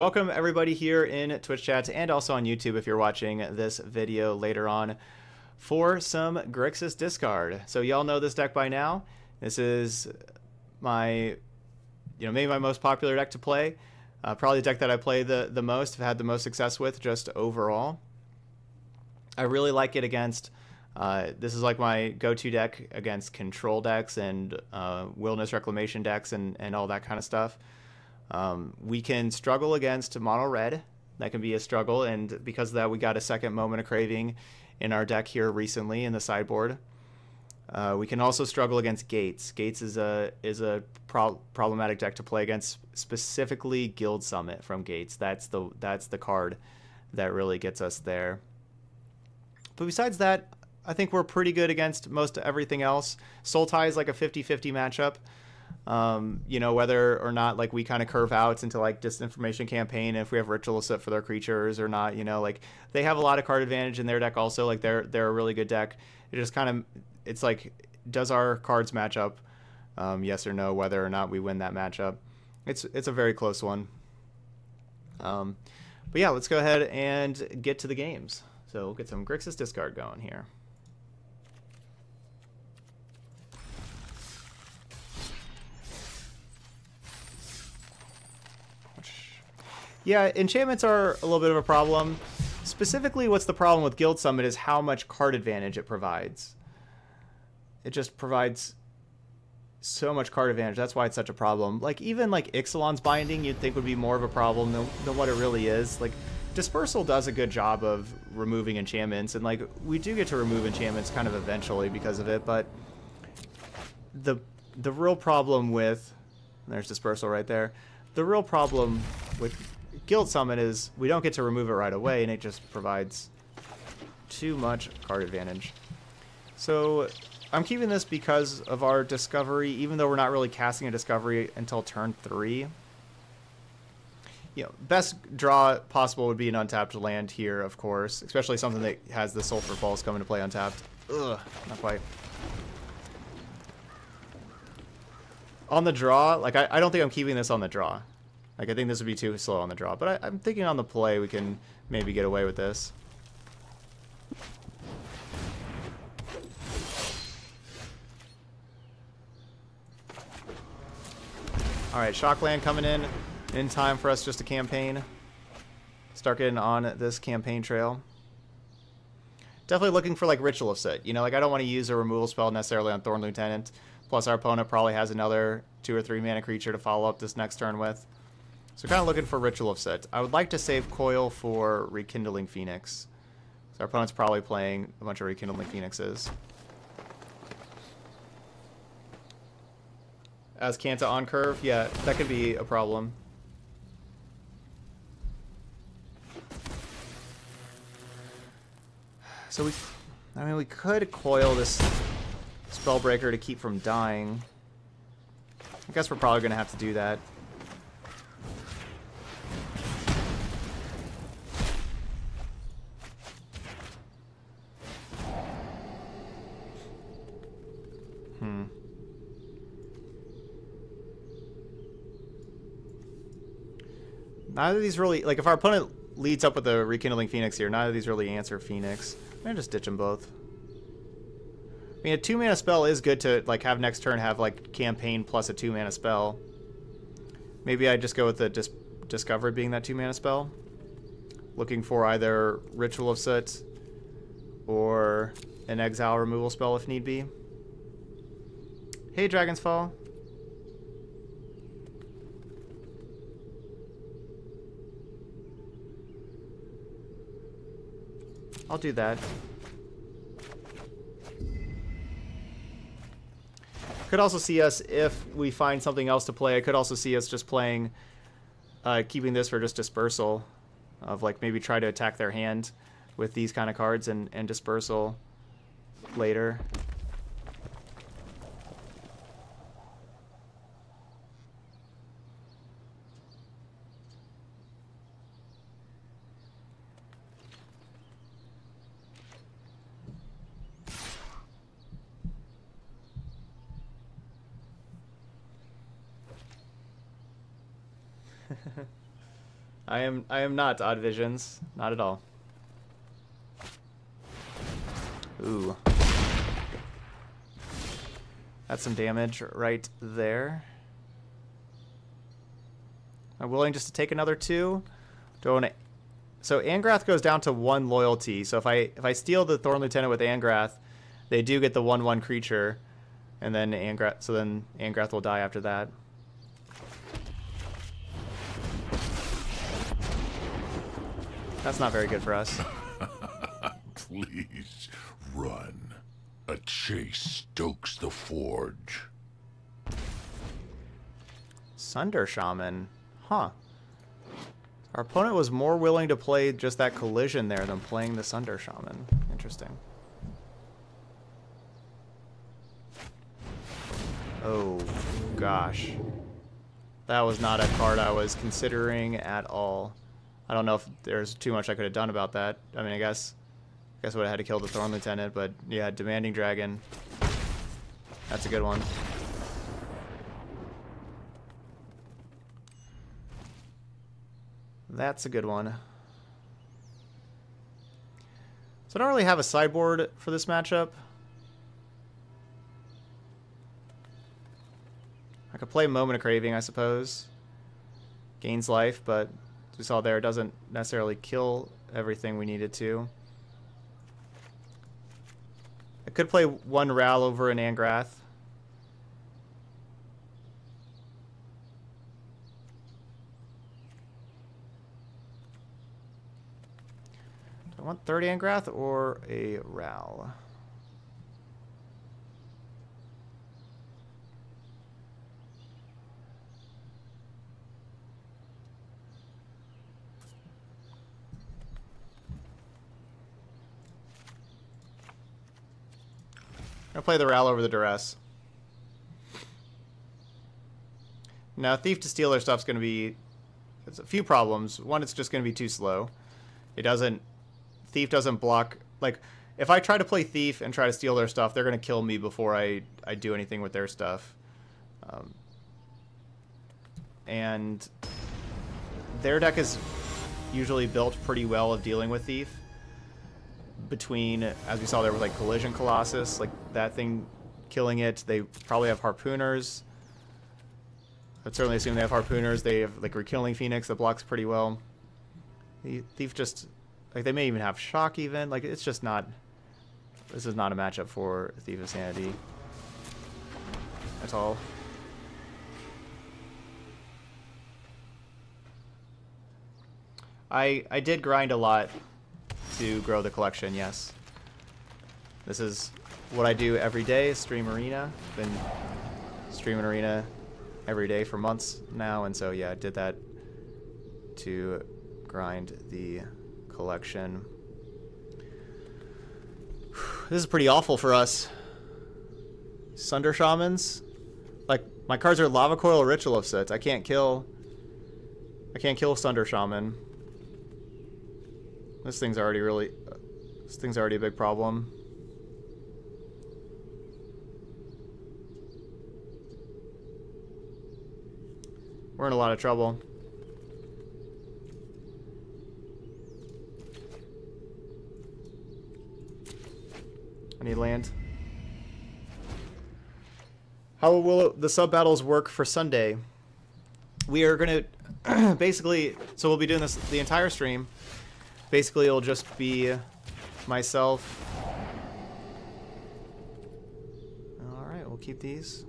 Welcome everybody here in Twitch chat and also on YouTube if you're watching this video later on for some Grixis discard. So y'all know this deck by now. This is my, you know, maybe my most popular deck to play. Uh, probably the deck that I play the, the most, have had the most success with just overall. I really like it against, uh, this is like my go-to deck against control decks and uh, wilderness reclamation decks and, and all that kind of stuff. Um, we can struggle against mono red. That can be a struggle, and because of that, we got a second moment of craving in our deck here recently in the sideboard. Uh, we can also struggle against Gates. Gates is a is a pro problematic deck to play against, specifically Guild Summit from Gates. That's the that's the card that really gets us there. But besides that, I think we're pretty good against most everything else. Sultai is like a 50-50 matchup. Um, you know, whether or not like we kind of curve out into like disinformation campaign if we have ritual set for their creatures or not, you know, like they have a lot of card advantage in their deck also. Like they're they're a really good deck. It just kind of it's like does our cards match up? Um, yes or no, whether or not we win that matchup. It's it's a very close one. Um, but yeah, let's go ahead and get to the games. So we'll get some Grixis discard going here. Yeah, enchantments are a little bit of a problem. Specifically, what's the problem with Guild Summit is how much card advantage it provides. It just provides so much card advantage. That's why it's such a problem. Like, even, like, Ixalan's Binding you'd think would be more of a problem than, than what it really is. Like, Dispersal does a good job of removing enchantments, and, like, we do get to remove enchantments kind of eventually because of it, but the the real problem with... There's Dispersal right there. The real problem with Guild Summit is we don't get to remove it right away, and it just provides too much card advantage. So I'm keeping this because of our Discovery, even though we're not really casting a Discovery until turn 3. You know, best draw possible would be an untapped land here, of course, especially something that has the Sulfur Falls coming to play untapped. Ugh, not quite. On the draw, like, I, I don't think I'm keeping this on the draw. Like, I think this would be too slow on the draw. But I, am thinking on the play we can maybe get away with this. Alright, Shockland coming in in time for us just to campaign. Start getting on this campaign trail. Definitely looking for, like, Ritual of Soot. You know, like, I don't want to use a removal spell necessarily on Thorn Lieutenant. Plus, our opponent probably has another two or three mana creature to follow up this next turn with. So kind of looking for Ritual of Soot. I would like to save Coil for Rekindling Phoenix. So our opponent's probably playing a bunch of Rekindling Phoenixes. Azcanta on curve, yeah, that could be a problem. So we, I mean, we could coil this Spellbreaker to keep from dying. I guess we're probably going to have to do that. Neither of these really, like if our opponent leads up with the Rekindling Phoenix here, neither of these really answer Phoenix. I'm gonna just ditch them both. I mean, a two mana spell is good to like have next turn have like campaign plus a two mana spell. Maybe I just go with the dis Discovered being that two mana spell. Looking for either Ritual of Soot or an Exile removal spell if need be. Hey, Dragon's Fall. I'll do that. Could also see us, if we find something else to play, I could also see us just playing, uh, keeping this for just dispersal, of like maybe try to attack their hand with these kind of cards and, and dispersal later. I am I am not Odd Visions. Not at all. Ooh. That's some damage right there. I'm willing just to take another two. Don't so Angrath goes down to one loyalty. So if I if I steal the Thorn Lieutenant with Angrath, they do get the one one creature, and then Angrath. So then Angrath will die after that. That's not very good for us. Please run. A chase stokes the forge. Sunder Shaman. Huh. Our opponent was more willing to play just that collision there than playing the Sunder Shaman. Interesting. Oh, gosh. That was not a card I was considering at all. I don't know if there's too much I could have done about that. I mean, I guess I guess I would have had to kill the Thorn Lieutenant, but yeah, Demanding Dragon. That's a good one. That's a good one. So I don't really have a sideboard for this matchup. I could play Moment of Craving, I suppose. Gains life, but we saw there, doesn't necessarily kill everything we needed to. I could play one Ral over an Angrath. Do I want third Angrath or a Ral? I'll play the Ral over the Duress. Now, Thief to steal their stuff's going to be... It's a few problems. One, it's just going to be too slow. It doesn't... Thief doesn't block... Like, if I try to play Thief and try to steal their stuff, they're going to kill me before I, I do anything with their stuff. Um, and their deck is usually built pretty well of dealing with Thief between, as we saw there was like Collision Colossus, like that thing killing it. They probably have Harpooners. I'd certainly assume they have Harpooners. They have like Rekindling Phoenix that blocks pretty well. The Thief just, like they may even have Shock even. Like it's just not, this is not a matchup for Thief of Sanity at all. I I did grind a lot to grow the collection, yes. This is what I do every day, stream Arena. Been streaming Arena every day for months now, and so yeah, I did that to grind the collection. This is pretty awful for us. Sunder Shamans? Like, my cards are Lava Coil Ritual of Soot. I can't kill... I can't kill Sunder Shaman. This thing's already really... This thing's already a big problem. We're in a lot of trouble. I need land. How will the sub battles work for Sunday? We are going to basically, so we'll be doing this the entire stream. Basically, it'll just be myself. Alright, we'll keep these.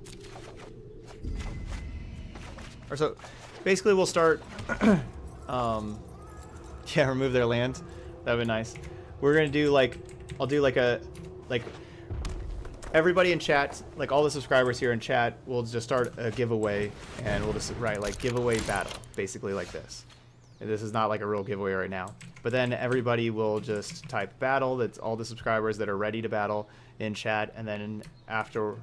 Or so, basically we'll start, um, yeah, remove their land. That'd be nice. We're gonna do like, I'll do like a, like, everybody in chat, like all the subscribers here in chat, will just start a giveaway, and we'll just write like giveaway battle, basically like this. This is not like a real giveaway right now. But then everybody will just type battle. That's all the subscribers that are ready to battle in chat. And then after,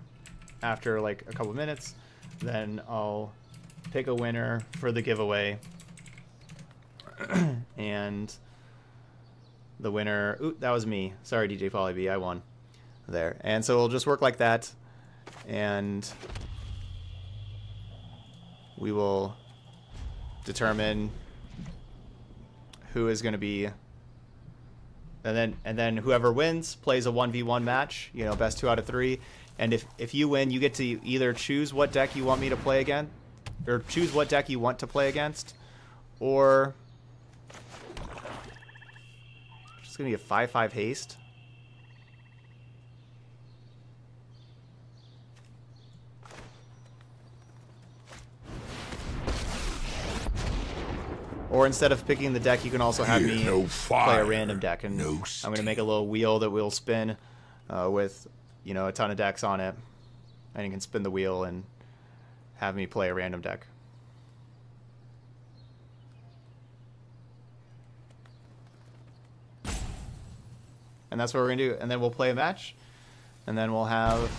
after like a couple minutes, then I'll pick a winner for the giveaway. and the winner, ooh, that was me. Sorry, DJ Polyb, I won there. And so we'll just work like that. And we will determine who is going to be and then and then whoever wins plays a 1v1 match, you know, best 2 out of 3. And if if you win, you get to either choose what deck you want me to play again or choose what deck you want to play against or it's going to be a 5-5 haste. Or instead of picking the deck, you can also have me no play a random deck, and no I'm going to make a little wheel that we'll spin uh, with, you know, a ton of decks on it, and you can spin the wheel and have me play a random deck. And that's what we're going to do. And then we'll play a match, and then we'll have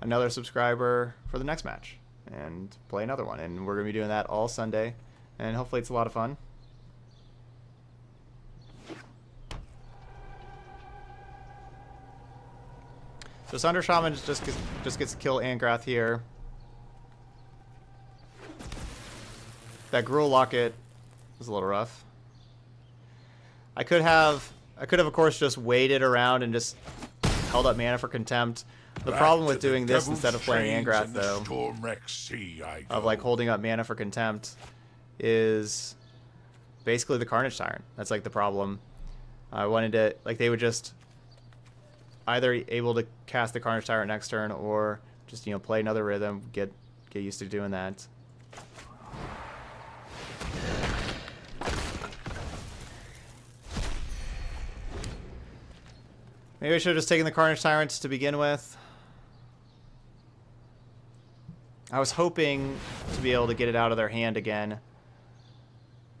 another subscriber for the next match, and play another one. And we're going to be doing that all Sunday and hopefully it's a lot of fun. So Sunder Shaman just gets, just gets to kill Angrath here. That Gruul Locket was a little rough. I could have, I could have of course just waited around and just held up mana for contempt. The Back problem with doing this instead of playing Angrath though, sea of like holding up mana for contempt, is basically the Carnage Tyrant. That's like the problem. I wanted to like they would just either able to cast the Carnage Tyrant next turn or just you know play another rhythm, get get used to doing that. Maybe I should have just taken the Carnage Tyrant to begin with. I was hoping to be able to get it out of their hand again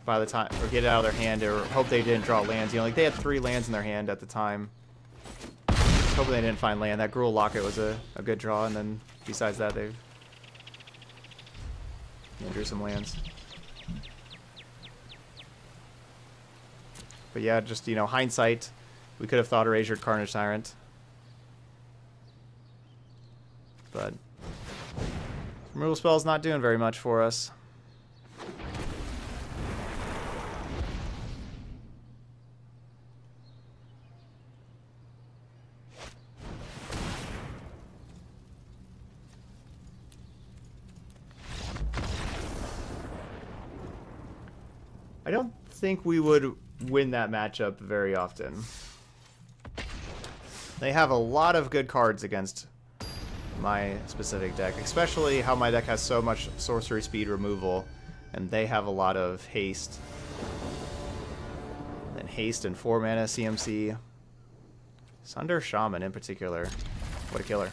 by the time, or get it out of their hand, or hope they didn't draw lands. You know, like they had three lands in their hand at the time. Hoping they didn't find land. That Gruul Locket was a, a good draw, and then besides that, they yeah, drew some lands. But yeah, just, you know, hindsight, we could have thought Erasure Carnage Tyrant. But removal spell's not doing very much for us. I don't think we would win that matchup very often. They have a lot of good cards against my specific deck, especially how my deck has so much sorcery speed removal, and they have a lot of haste. And haste and 4 mana CMC. Sunder Shaman in particular. What a killer.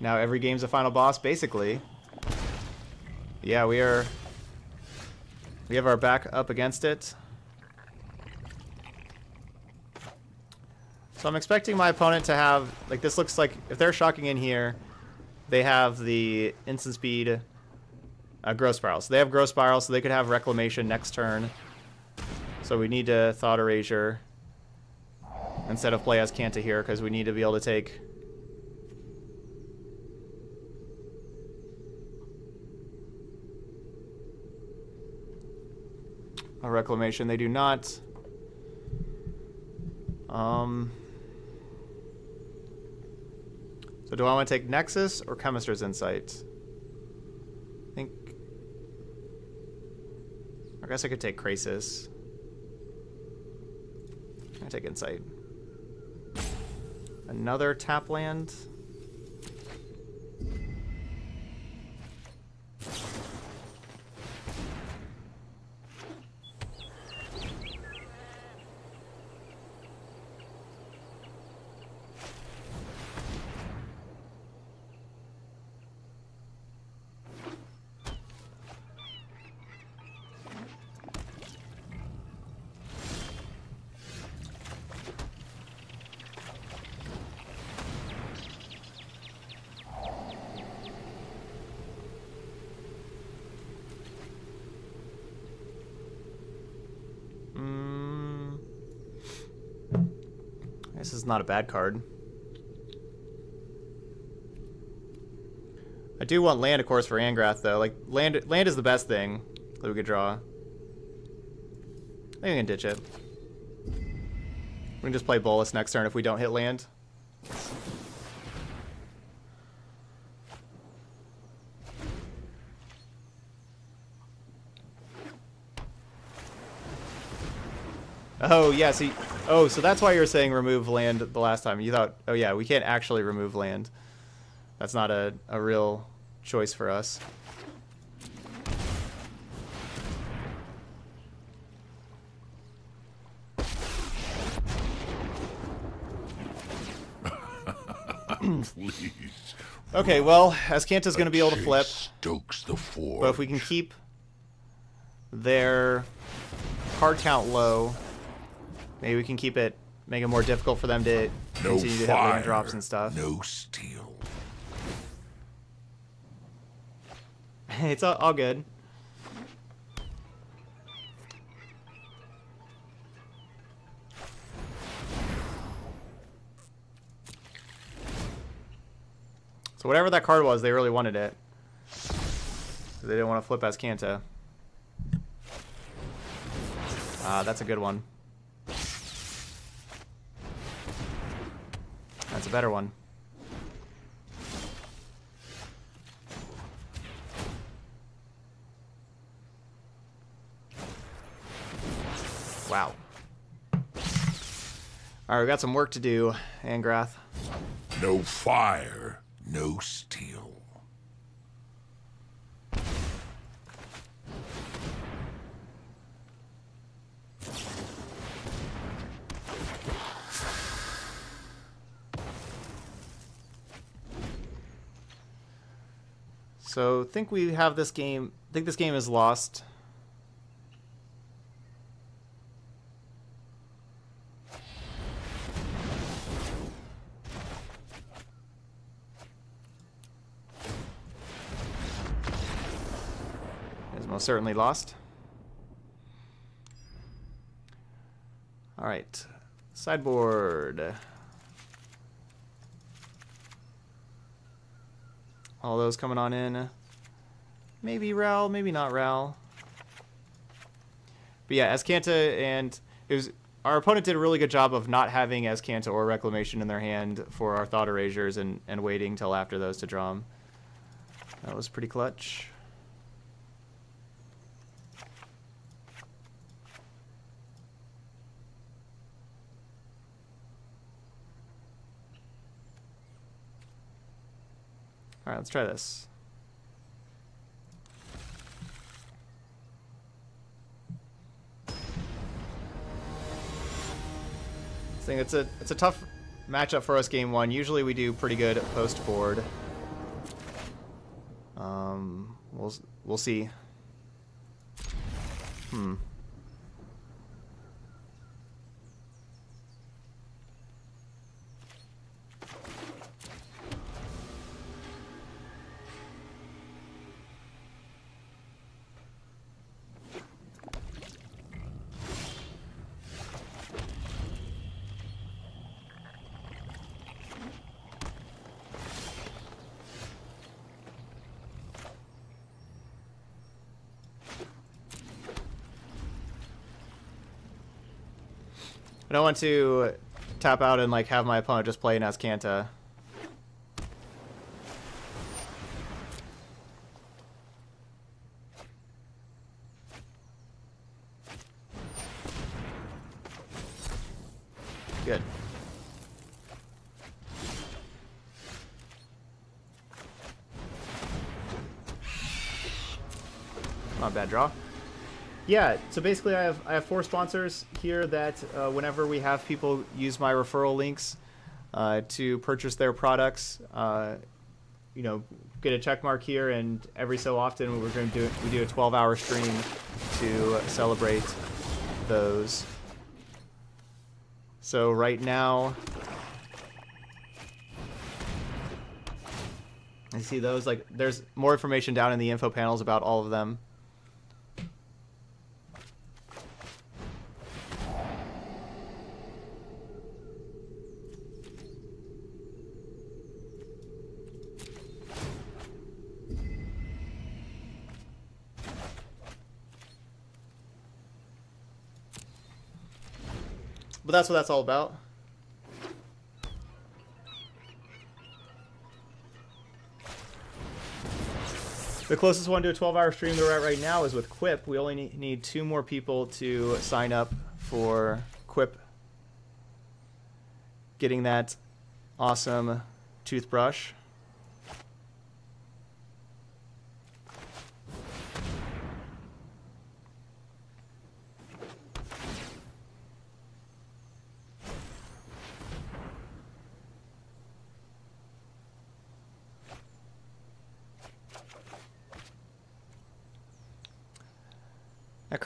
Now every game's a final boss, basically. Yeah, we are... We have our back up against it. So I'm expecting my opponent to have... Like, this looks like... If they're shocking in here, they have the instant speed uh, Growth Spiral. So they have Growth Spiral, so they could have Reclamation next turn. So we need to Thought Erasure instead of play Azcanta here, because we need to be able to take a reclamation. They do not. Um. So do I want to take Nexus or Chemister's Insight? I think. I guess I could take Krasis. I take Insight. Another tap land. Not a bad card. I do want land, of course, for Angrath, though. Like, land land is the best thing that we could draw. I think we can ditch it. We can just play Bolas next turn if we don't hit land. Oh, yeah, see... Oh, so that's why you were saying remove land the last time. You thought, oh yeah, we can't actually remove land. That's not a, a real choice for us. Please. Okay, well, Azcanta's going to be able to flip, Stokes the forge. but if we can keep their card count low, maybe we can keep it, make it more difficult for them to no continue to fire, have land drops and stuff. No steel. it's all, all good. So whatever that card was, they really wanted it. They didn't want to flip Azcanta. Ah, that's a good one. That's a better one. Wow. Alright, we got some work to do, Angrath. No fire. No steel. So think we have this game. Think this game is lost. Is most certainly lost. All right, sideboard. All those coming on in. Maybe Ral, maybe not Ral. But yeah, Azcanta and it was our opponent did a really good job of not having Azcanta or Reclamation in their hand for our Thought Erasures and, and waiting till after those to draw them. That was pretty clutch. Alright, let's try this. I think it's a it's a tough matchup for us game one. Usually we do pretty good post board. Um, we'll we'll see. Hmm. I don't want to tap out and like have my opponent just play an Azcanta. Good. Not a bad draw. Yeah, so basically I have I have four sponsors here that uh, whenever we have people use my referral links uh, to purchase their products, uh, you know, get a check mark here, and every so often we're going to do we do a 12-hour stream to celebrate those. So right now, I see those like there's more information down in the info panels about all of them. But that's what that's all about. The closest one to a 12-hour stream that we're at right now is with Quip. We only need two more people to sign up for Quip getting that awesome toothbrush.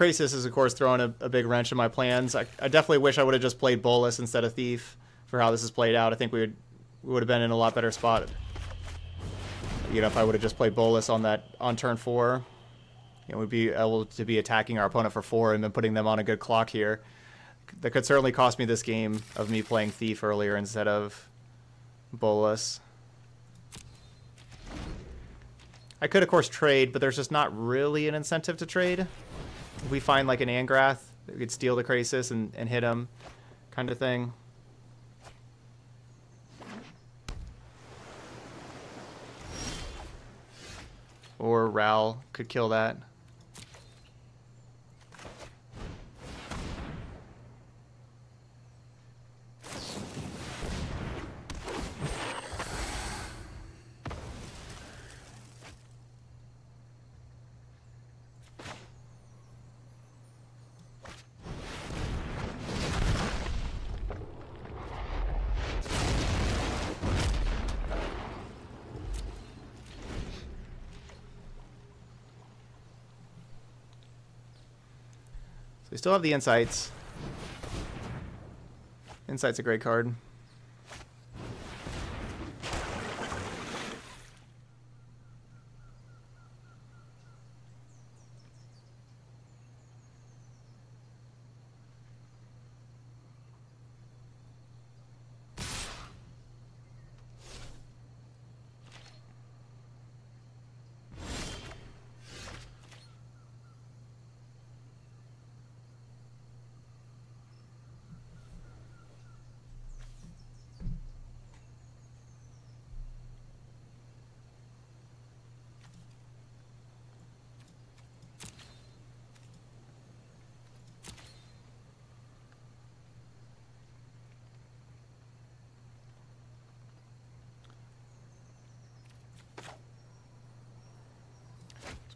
Krasis is, of course, throwing a, a, big wrench in my plans. I, I definitely wish I would have just played Bolas instead of Thief for how this has played out. I think we would we would have been in a lot better spot. You know, if I would have just played Bolas on that on turn four, you know, we'd be able to be attacking our opponent for four and then putting them on a good clock here. That could certainly cost me this game of me playing Thief earlier instead of Bolas. I could, of course, trade, but there's just not really an incentive to trade if we find like an Angrath, we could steal the Krasis and, and hit him, kind of thing. Or Ral could kill that. Still have the insights. Insight's a great card.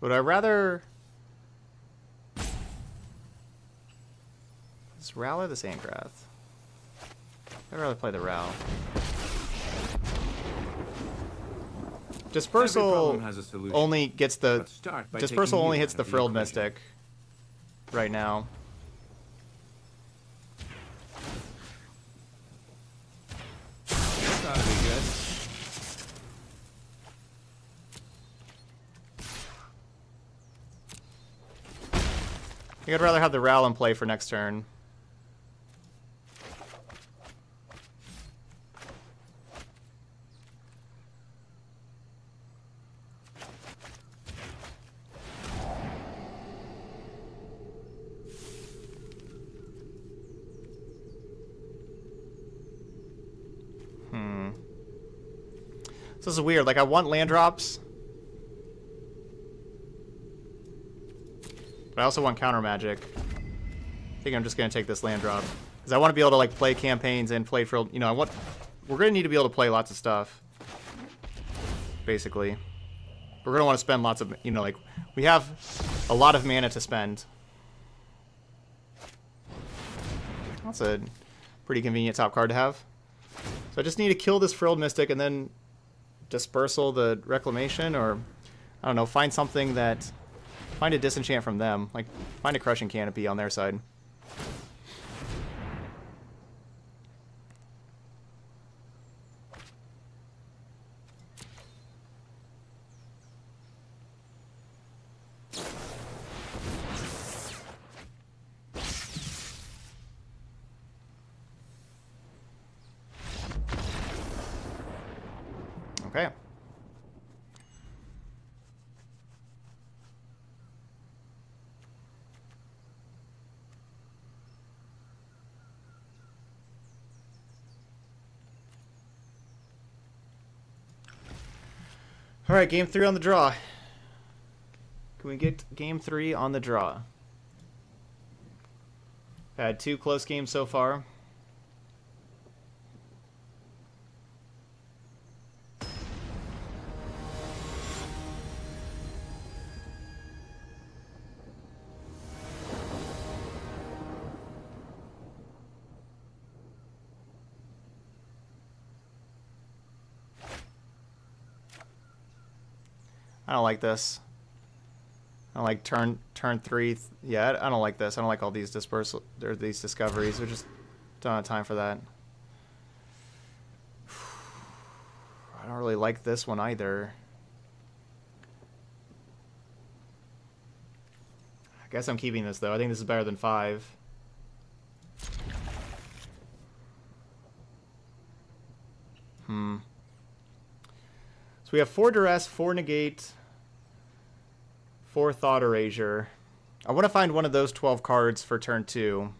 Would I rather... This Ral or this Angrath? I'd rather play the Ral. Dispersal only gets the... Dispersal only hits the Frilled Mystic right now. Think I'd rather have the Ral in play for next turn. Hmm. this is weird. Like, I want land drops. But I also want counter magic. I think I'm just going to take this land drop. Because I want to be able to like play campaigns and play for, you know, I want, we're going to need to be able to play lots of stuff. Basically. We're going to want to spend lots of, you know, like, we have a lot of mana to spend. That's a pretty convenient top card to have. So I just need to kill this Frilled Mystic and then dispersal the Reclamation or, I don't know, find something that Find a disenchant from them. Like, find a crushing canopy on their side. Okay. All right, game three on the draw. Can we get game three on the draw? Had two close games so far. Don't like this. I don't like turn turn three. Th- yeah, I don't like this. I don't like all these dispersal or these discoveries. We just don't have time for that. I don't really like this one either. I guess I'm keeping this though. I think this is better than five. Hmm. So we have four duress, four negate, four thought erasure. I want to find one of those 12 cards for turn two.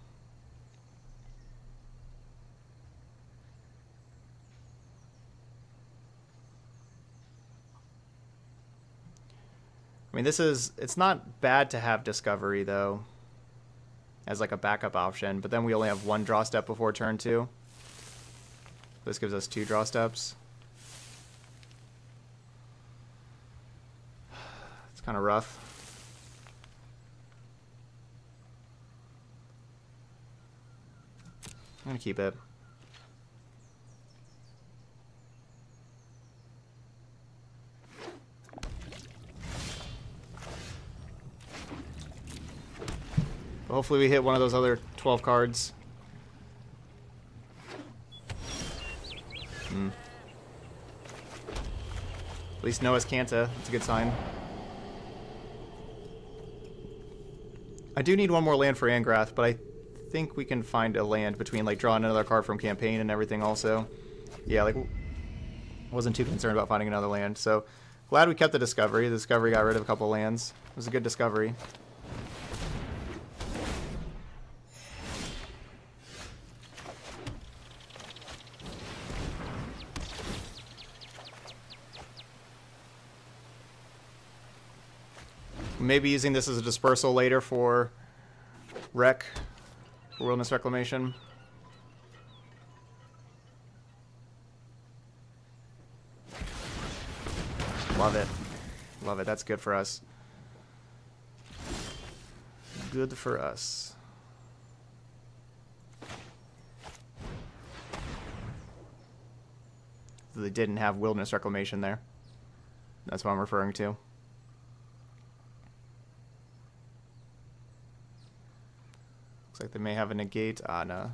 I mean, this is, it's not bad to have Discovery, though, as like a backup option, but then we only have one draw step before turn two. This gives us two draw steps. It's kind of rough. I'm gonna keep it. Hopefully we hit one of those other 12 cards. Hmm. At least no Azcanta. That's a good sign. I do need one more land for Angrath, but I think we can find a land between like drawing another card from campaign and everything also. Yeah, like wasn't too concerned about finding another land. So glad we kept the discovery. The discovery got rid of a couple lands. It was a good discovery. Maybe using this as a dispersal later for Rec, for Wilderness Reclamation. Love it. Love it. That's good for us. Good for us. They didn't have Wilderness Reclamation there. That's what I'm referring to. Like they may have a negate. Ah, no.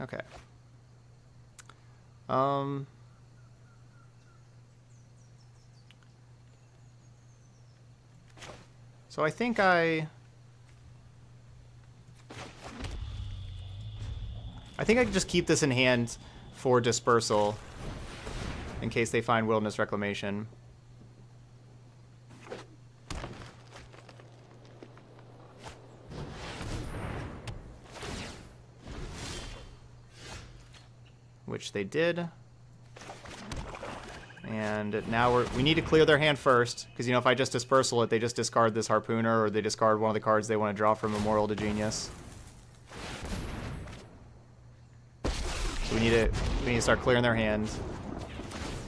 Okay. Um. So I think I... I think I can just keep this in hand for dispersal in case they find wilderness reclamation. Which they did. And now we're, we need to clear their hand first, because, you know, if I just dispersal it, they just discard this Harpooner, or they discard one of the cards they want to draw from Memorial to Genius. So we need to, we need to start clearing their hand.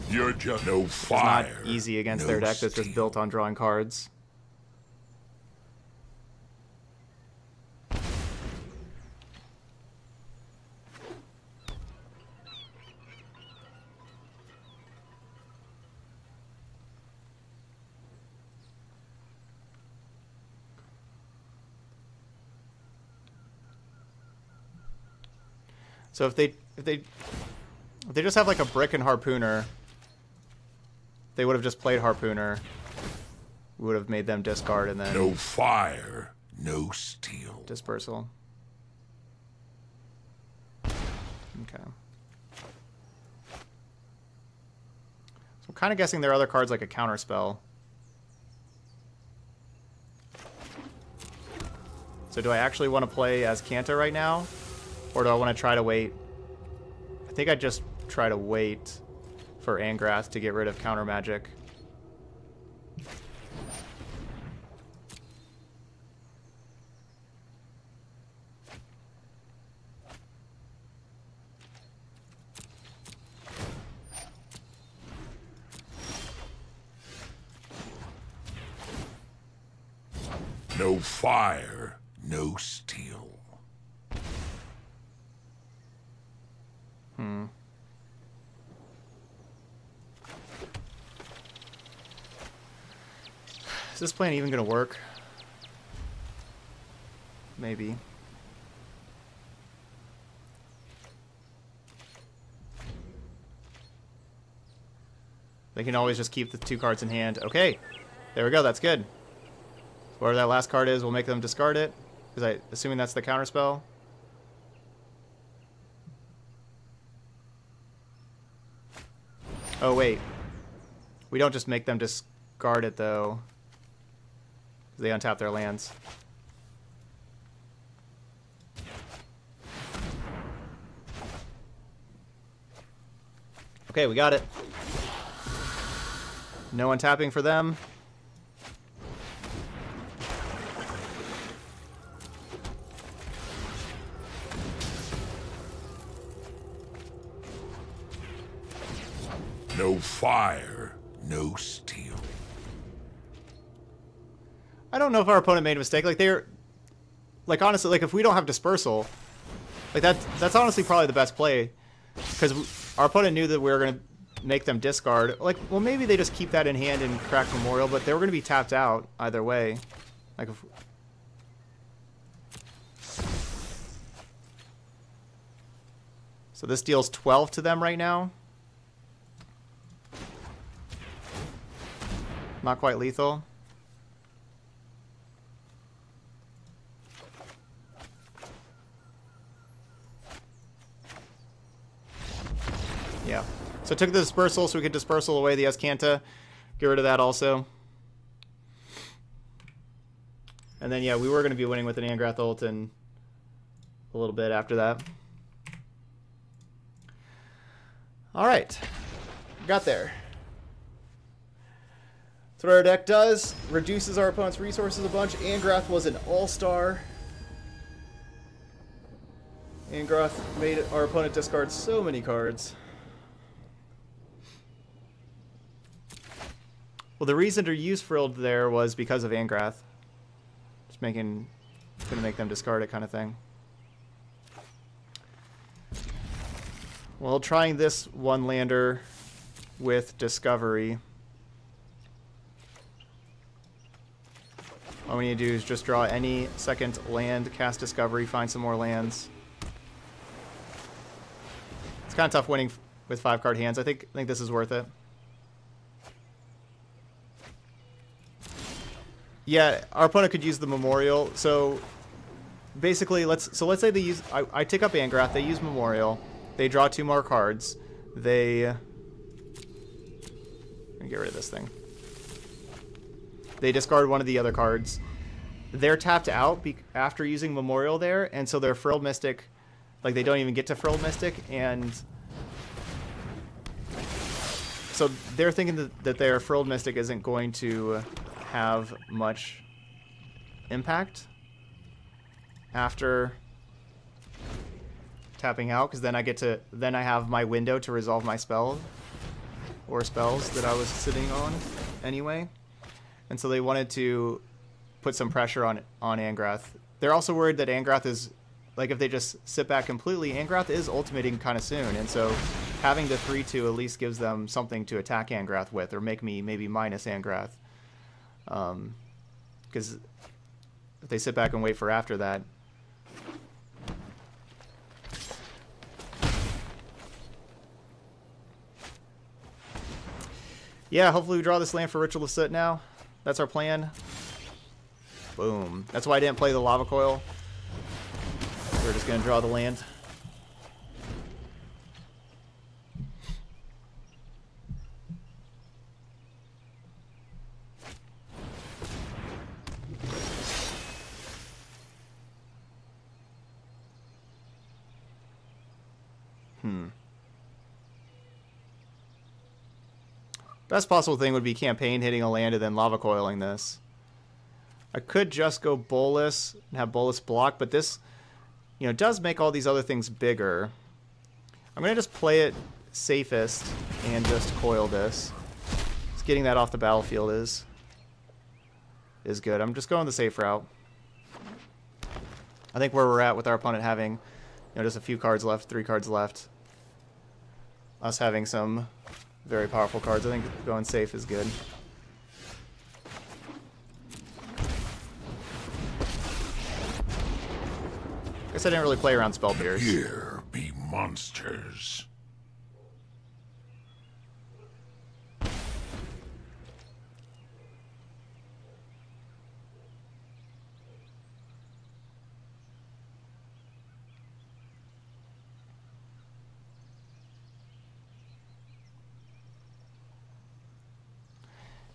You're just no It's not easy against no their deck that's just built on drawing cards. So if they if they if they just have like a brick and harpooner, they would have just played harpooner. We would have made them discard and then No fire, no steel. dispersal. Okay. So I'm kind of guessing their other cards like a counter spell. So do I actually want to play Azcanta right now? Or do I want to try to wait? I think I just try to wait for Angrath to get rid of counter magic. No fire, no steel. Hmm. Is this plan even gonna work? Maybe. They can always just keep the two cards in hand. Okay, there we go. That's good. Whatever that last card is, we'll make them discard it. Because I, assuming that's the counter spell. Oh wait, we don't just make them discard it though. They untap their lands. Okay, we got it. No untapping for them. No fire, no steel. I don't know if our opponent made a mistake. Like they're, like honestly, like if we don't have dispersal, like that, that's honestly probably the best play, because our opponent knew that we were gonna make them discard. Like, well, maybe they just keep that in hand and crack Memorial, but they were gonna be tapped out either way. Like if. So this deals 12 to them right now. Not quite lethal. So took the dispersal so we could dispersal away the Azcanta. Get rid of that also. And then, yeah, we were going to be winning with an Angrath ult and a little bit after that. All right. Got there. That's what our deck does. Reduces our opponent's resources a bunch. Angrath was an all-star. Angrath made our opponent discard so many cards. Well, the reason to use Frilled there was because of Angrath. Just making, gonna make them discard it kind of thing. Well, trying this one lander with Discovery. All we need to do is just draw any second land, cast Discovery, find some more lands. It's kind of tough winning with five card hands. I think I think this is worth it. Yeah, our opponent could use the Memorial. So basically, let's so let's say they use. I, I take up Angrath. They use Memorial. They draw two more cards. They. Get rid of this thing. They discard one of the other cards. They're tapped out after using Memorial there, and so their Frilled Mystic, like they don't even get to Frilled Mystic, and so they're thinking that, that their Frilled Mystic isn't going to have much impact after tapping out because then I get to then I have my window to resolve my spell or spells that I was sitting on anyway. And so they wanted to put some pressure on on Angrath. They're also worried that Angrath is like if they just sit back completely Angrath is ultimating kind of soon. And so having the 3-2 at least gives them something to attack Angrath with or make me maybe minus Angrath because um, if they sit back and wait for after that. Yeah, hopefully we draw this land for Ritual of Soot now. That's our plan. Boom. That's why I didn't play the Lava Coil. We're just going to draw the land. Best possible thing would be campaign hitting a land and then lava coiling this. I could just go Bolas and have Bolas block, but this, you know, does make all these other things bigger. I'm going to just play it safest and just coil this. Just getting that off the battlefield is is good. I'm just going the safe route. I think where we're at with our opponent having, you know, just a few cards left, three cards left. Us having some very powerful cards. I think going safe is good. Guess I didn't really play around Spell. Here be monsters.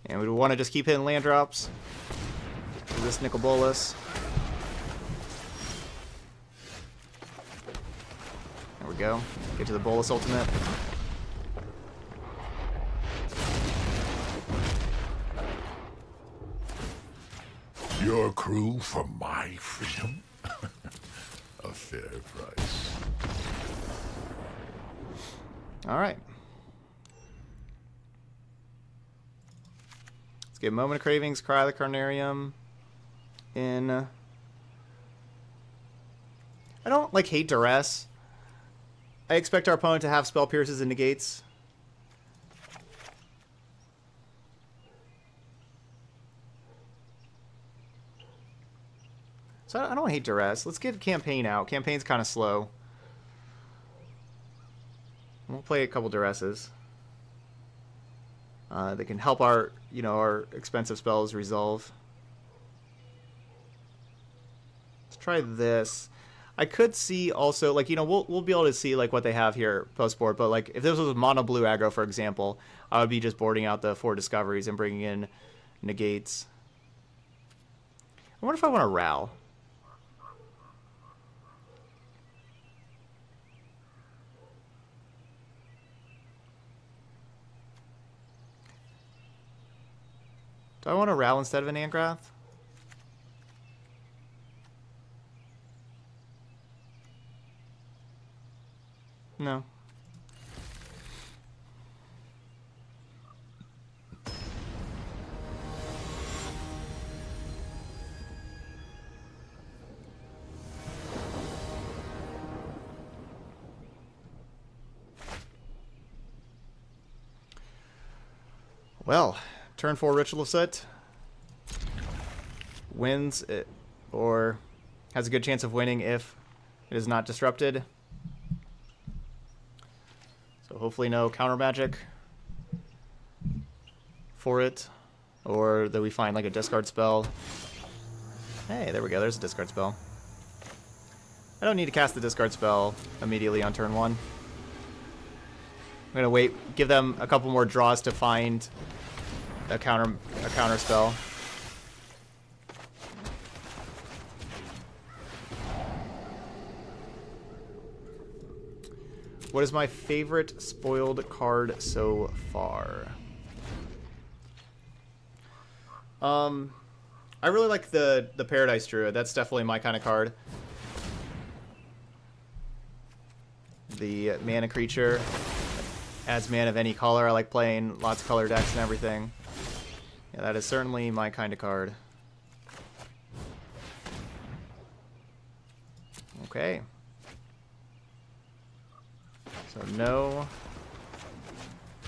And we want to just keep hitting land drops. This Nicol Bolas. There we go. Get to the Bolas ultimate. Your crew for my freedom? A fair price. All right. Let's get Moment of Cravings, Cry of the Carnarium in. I don't like hate duress. I expect our opponent to have spell pierces and negates. So I don't hate duress. Let's get campaign out. Campaign's kind of slow. We'll play a couple duresses. Uh, they can help our, you know, our expensive spells resolve. Let's try this. I could see also, like, you know, we'll, we'll be able to see, like, what they have here post-board, but, like, if this was a mono blue aggro, for example, I would be just boarding out the four discoveries and bringing in negates. I wonder if I want to Ral. Do I want a Ral instead of an Angrath? No. Well, turn four Ritual of Soot wins it, or has a good chance of winning if it is not disrupted. So hopefully no counter magic for it, or that we find like a discard spell. Hey, there we go. There's a discard spell. I don't need to cast the discard spell immediately on turn one. I'm gonna wait, give them a couple more draws to find a counter a counter spell. What is my favorite spoiled card so far? Um, I really like the the Paradise Druid. That's definitely my kind of card. The mana creature adds mana of any color. I like playing lots of color decks and everything. Yeah, that is certainly my kind of card. Okay. So no,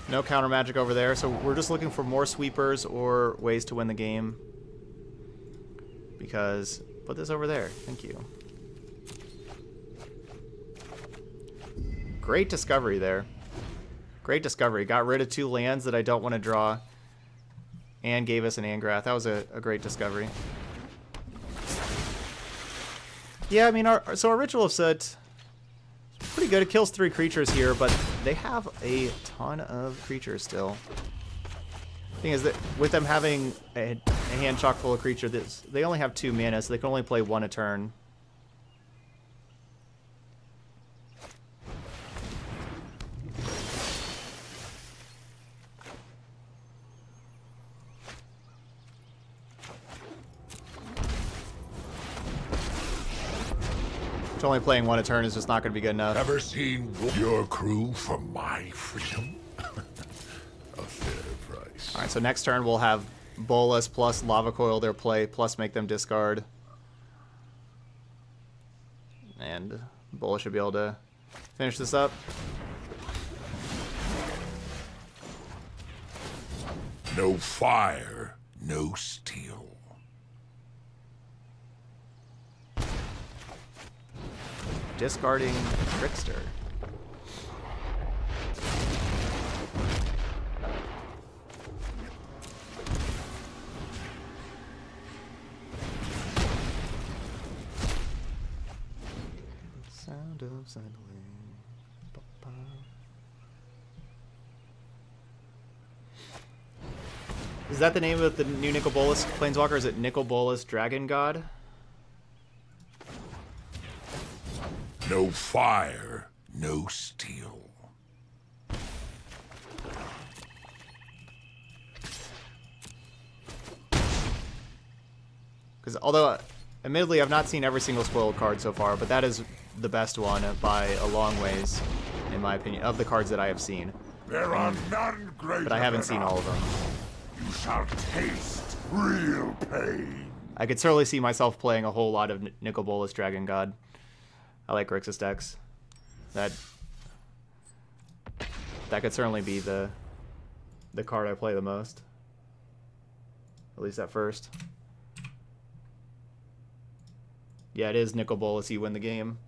no counter magic over there. So we're just looking for more sweepers or ways to win the game. Because, put this over there. Thank you. Great discovery there. Great discovery. Got rid of two lands that I don't want to draw and gave us an Angrath. That was a, a great discovery. Yeah, I mean, our, so our Ritual of Soot, pretty good. It kills three creatures here, but they have a ton of creatures still. Thing is that with them having a, a hand chock full of creatures, they only have two mana, so they can only play one a turn. Which only playing one a turn is just not going to be good enough. Ever seen your crew for my freedom? a fair price. Alright, so next turn we'll have Bolas plus Lava Coil their play, plus make them discard. And Bolas should be able to finish this up. No fire, no steel. Discarding Trickster. Sound of. Is that the name of the new Nicol Bolas Planeswalker? Is it Nicol Bolas Dragon God? No fire, no steel. Because although, admittedly, I've not seen every single spoiled card so far, but that is the best one by a long ways, in my opinion, of the cards that I have seen. There are none greater But I haven't seen all of them. You shall taste real pain. I could certainly see myself playing a whole lot of Nicol Bolas Dragon God. I like Grixis decks. That that could certainly be the the card I play the most. At least at first. Yeah, it is Nicol Bolas. You win the game.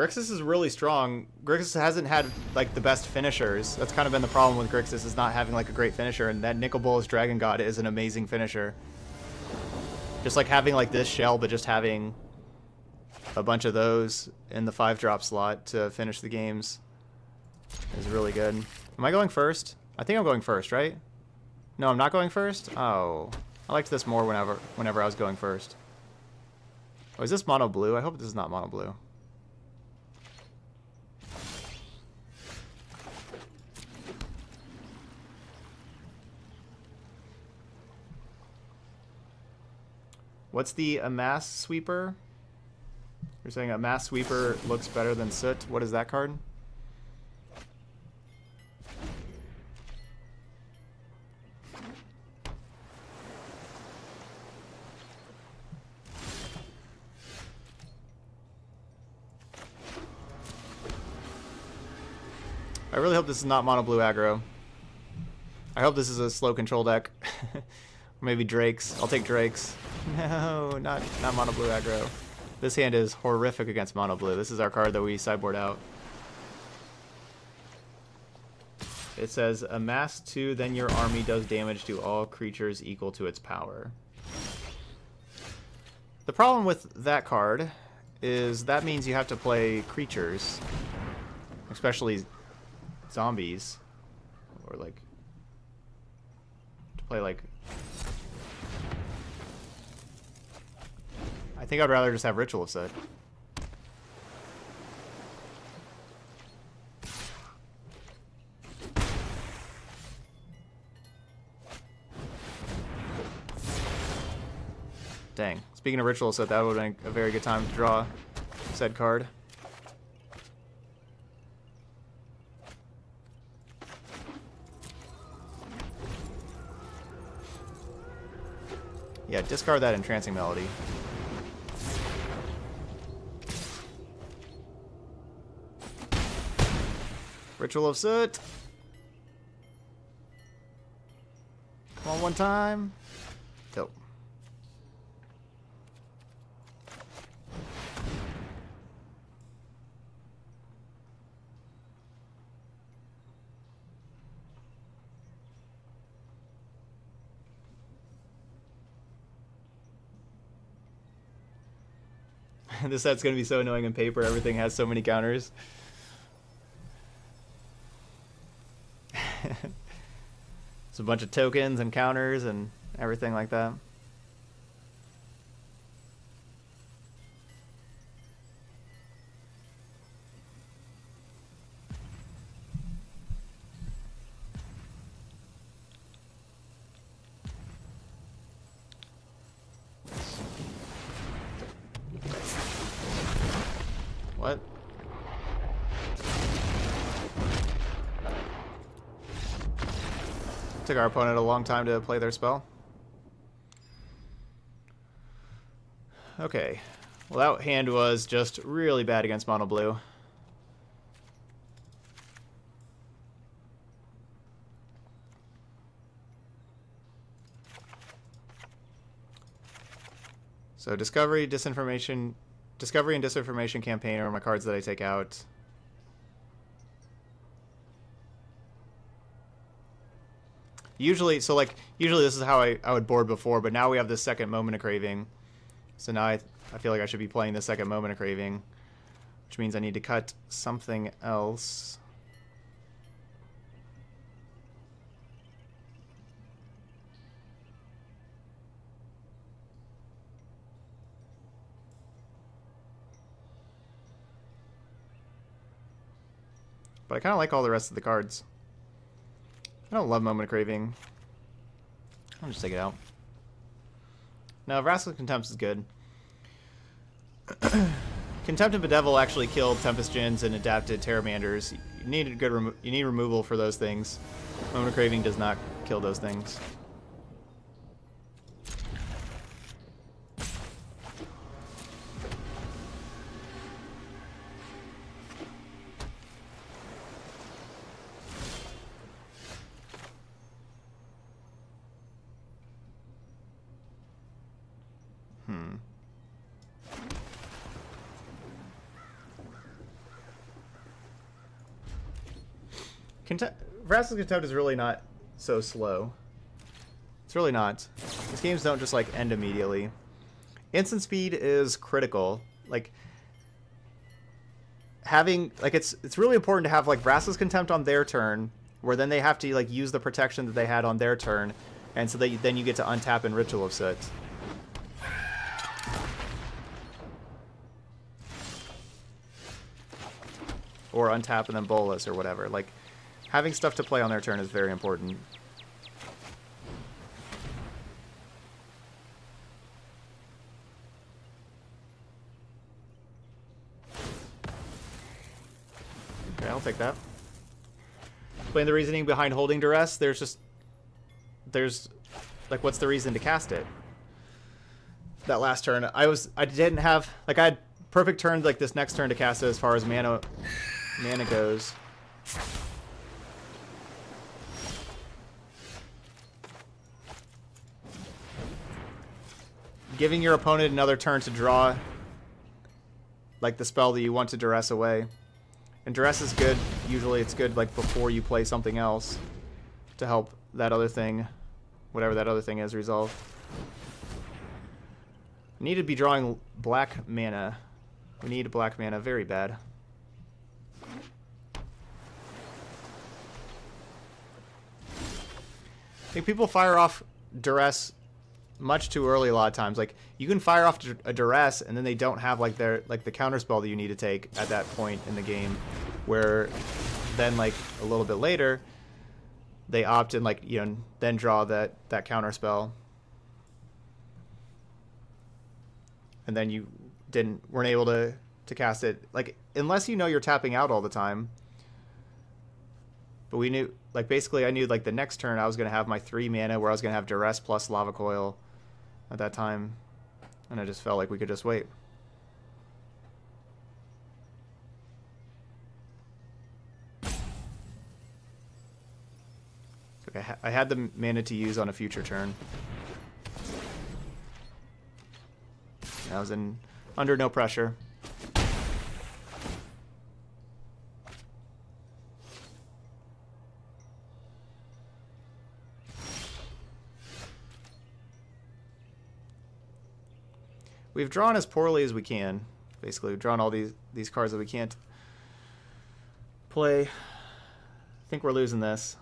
Grixis is really strong. Grixis hasn't had like the best finishers. That's kind of been the problem with Grixis is not having like a great finisher, and that Nicol Bolas Dragon God is an amazing finisher. Just like having like this shell, but just having a bunch of those in the five drop slot to finish the games is really good. Am I going first? I think I'm going first, right? No, I'm not going first. Oh, I liked this more whenever whenever I was going first. Oh, is this mono blue? I hope this is not mono blue. What's the uh, amass sweeper? You're saying a mass sweeper looks better than soot. What is that card? I really hope this is not mono blue aggro. I hope this is a slow control deck. maybe Drake's. I'll take Drake's. No, not not mono blue aggro. This hand is horrific against mono blue. This is our card that we sideboard out. It says amass two, then your army does damage to all creatures equal to its power. The problem with that card is that means you have to play creatures, especially zombies, or like to play like think I'd rather just have Ritual of Soot. Dang. Speaking of Ritual of Soot, that would have been a very good time to draw said card. Yeah, discard that Entrancing Melody. Ritual of Soot. Come on, one time. Dope. this set's gonna be so annoying in paper. Everything has so many counters. it's a bunch of tokens and counters and everything like that. Took our opponent a long time to play their spell. Okay. Well, that hand was just really bad against mono blue. So discovery, disinformation, discovery and disinformation campaign are my cards that I take out. Usually, so like, usually this is how I, I would board before, but now we have this second moment of craving. So now I, I feel like I should be playing the second moment of craving, which means I need to cut something else. But I kind of like all the rest of the cards. I don't love Moment of Craving. I'll just take it out. No, Vraska's Contempt is good. Contempt and Bedevil actually killed Tempest Djinns and adapted Pteramanders. You need a good you need removal for those things. Moment of Craving does not kill those things. Vraska's Contempt is really not so slow. It's really not. These games don't just like end immediately. Instant speed is critical. Like having like it's it's really important to have like Vraska's Contempt on their turn, where then they have to like use the protection that they had on their turn, and so that you, then you get to untap and Ritual of Soot. Or untap and then Bolas or whatever. Like having stuff to play on their turn is very important. Okay, I'll take that. Explain the reasoning behind holding duress. There's just there's like what's the reason to cast it? That last turn, I was I didn't have like I had perfect turn like this next turn to cast it as far as mana mana goes. Giving your opponent another turn to draw like the spell that you want to duress away. And duress is good. Usually it's good like before you play something else to help that other thing, whatever that other thing is, resolve. Need to be drawing black mana. We need black mana very bad. I think people fire off duress much too early a lot of times. Like you can fire off a duress and then they don't have like their like the counter spell that you need to take at that point in the game where then like a little bit later they opt in like you know then draw that that counter spell. And then you didn't weren't able to to cast it. Like unless you know you're tapping out all the time. But we knew like basically I knew like the next turn I was gonna have my three mana where I was gonna have duress plus lava coil at that time, and I just felt like we could just wait. Okay, I had the mana to use on a future turn. I was in under no pressure. We've drawn as poorly as we can. Basically, we've drawn all these these cards that we can't play. I think we're losing this.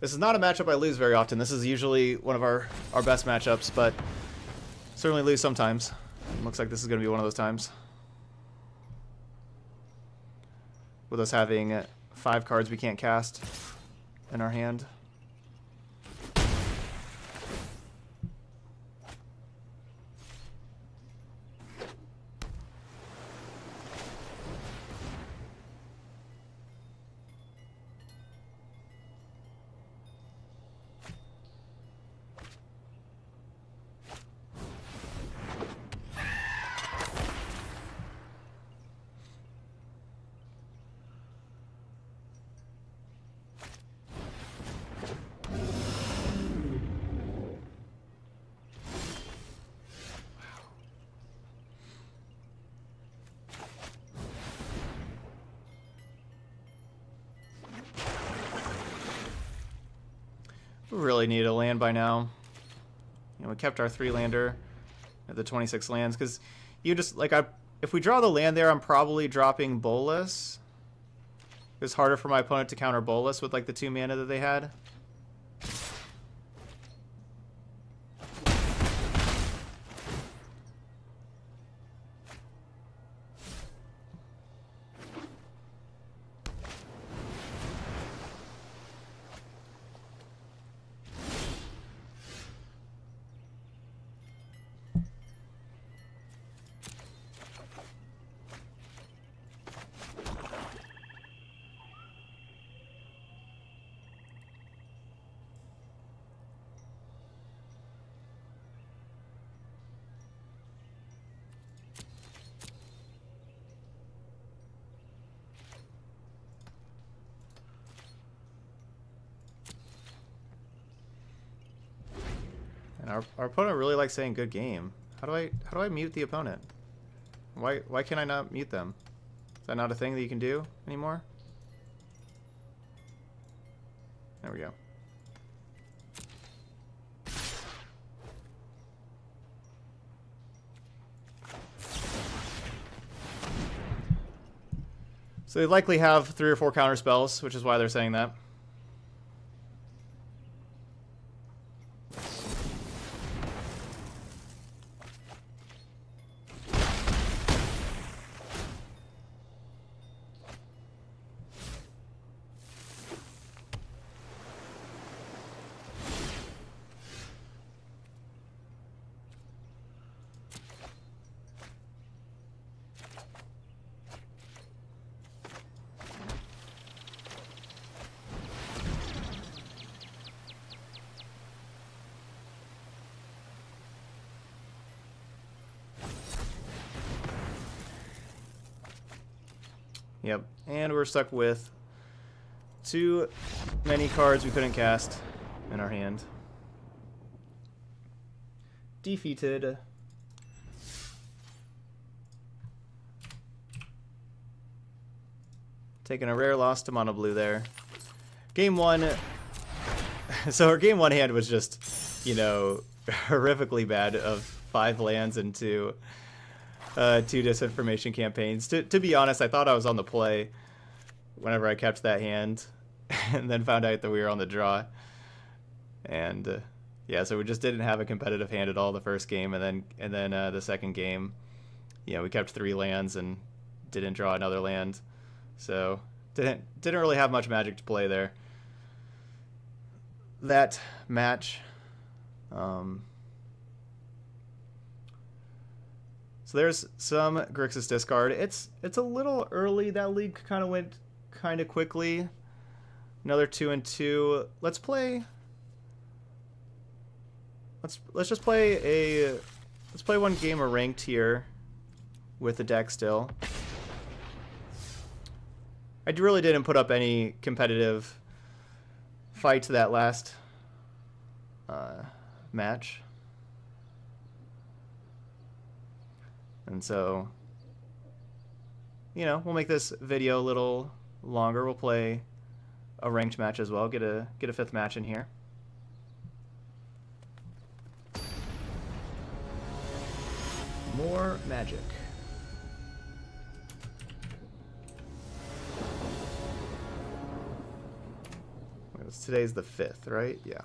This is not a matchup I lose very often. This is usually one of our, our best matchups, but certainly lose sometimes. Looks like this is going to be one of those times. With us having five cards we can't cast in our hand. Land by now. You know, we kept our three lander at the 26 lands because you just like I if we draw the land there, I'm probably dropping Bolas. It's harder for my opponent to counter Bolas with like the two mana that they had. And our, opponent really likes saying good game. How do I how do I mute the opponent? Why why can I not mute them? Is that not a thing that you can do anymore? There we go. So they likely have three or four counter spells, which is why they're saying that. Yep, and we're stuck with too many cards we couldn't cast in our hand. Defeated. Taking a rare loss to Mono Blue there. Game one. so our game one hand was just, you know, horrifically bad of five lands and two uh, two disinformation campaigns. To, to be honest, I thought I was on the play whenever I kept that hand, and then found out that we were on the draw. And uh, yeah, so we just didn't have a competitive hand at all the first game, and then and then uh, the second game, you know, we kept three lands and didn't draw another land, so didn't didn't really have much magic to play there. That match. Um, So there's some Grixis discard. It's it's a little early. That league kind of went kind of quickly. Another two and two. Let's play. Let's let's just play a let's play one game of ranked here with the deck still. I really didn't put up any competitive fight to that last uh, match. And so, you know, we'll make this video a little longer. We'll play a ranked match as well. Get a get a fifth match in here. More magic. Today's the fifth, right? Yeah.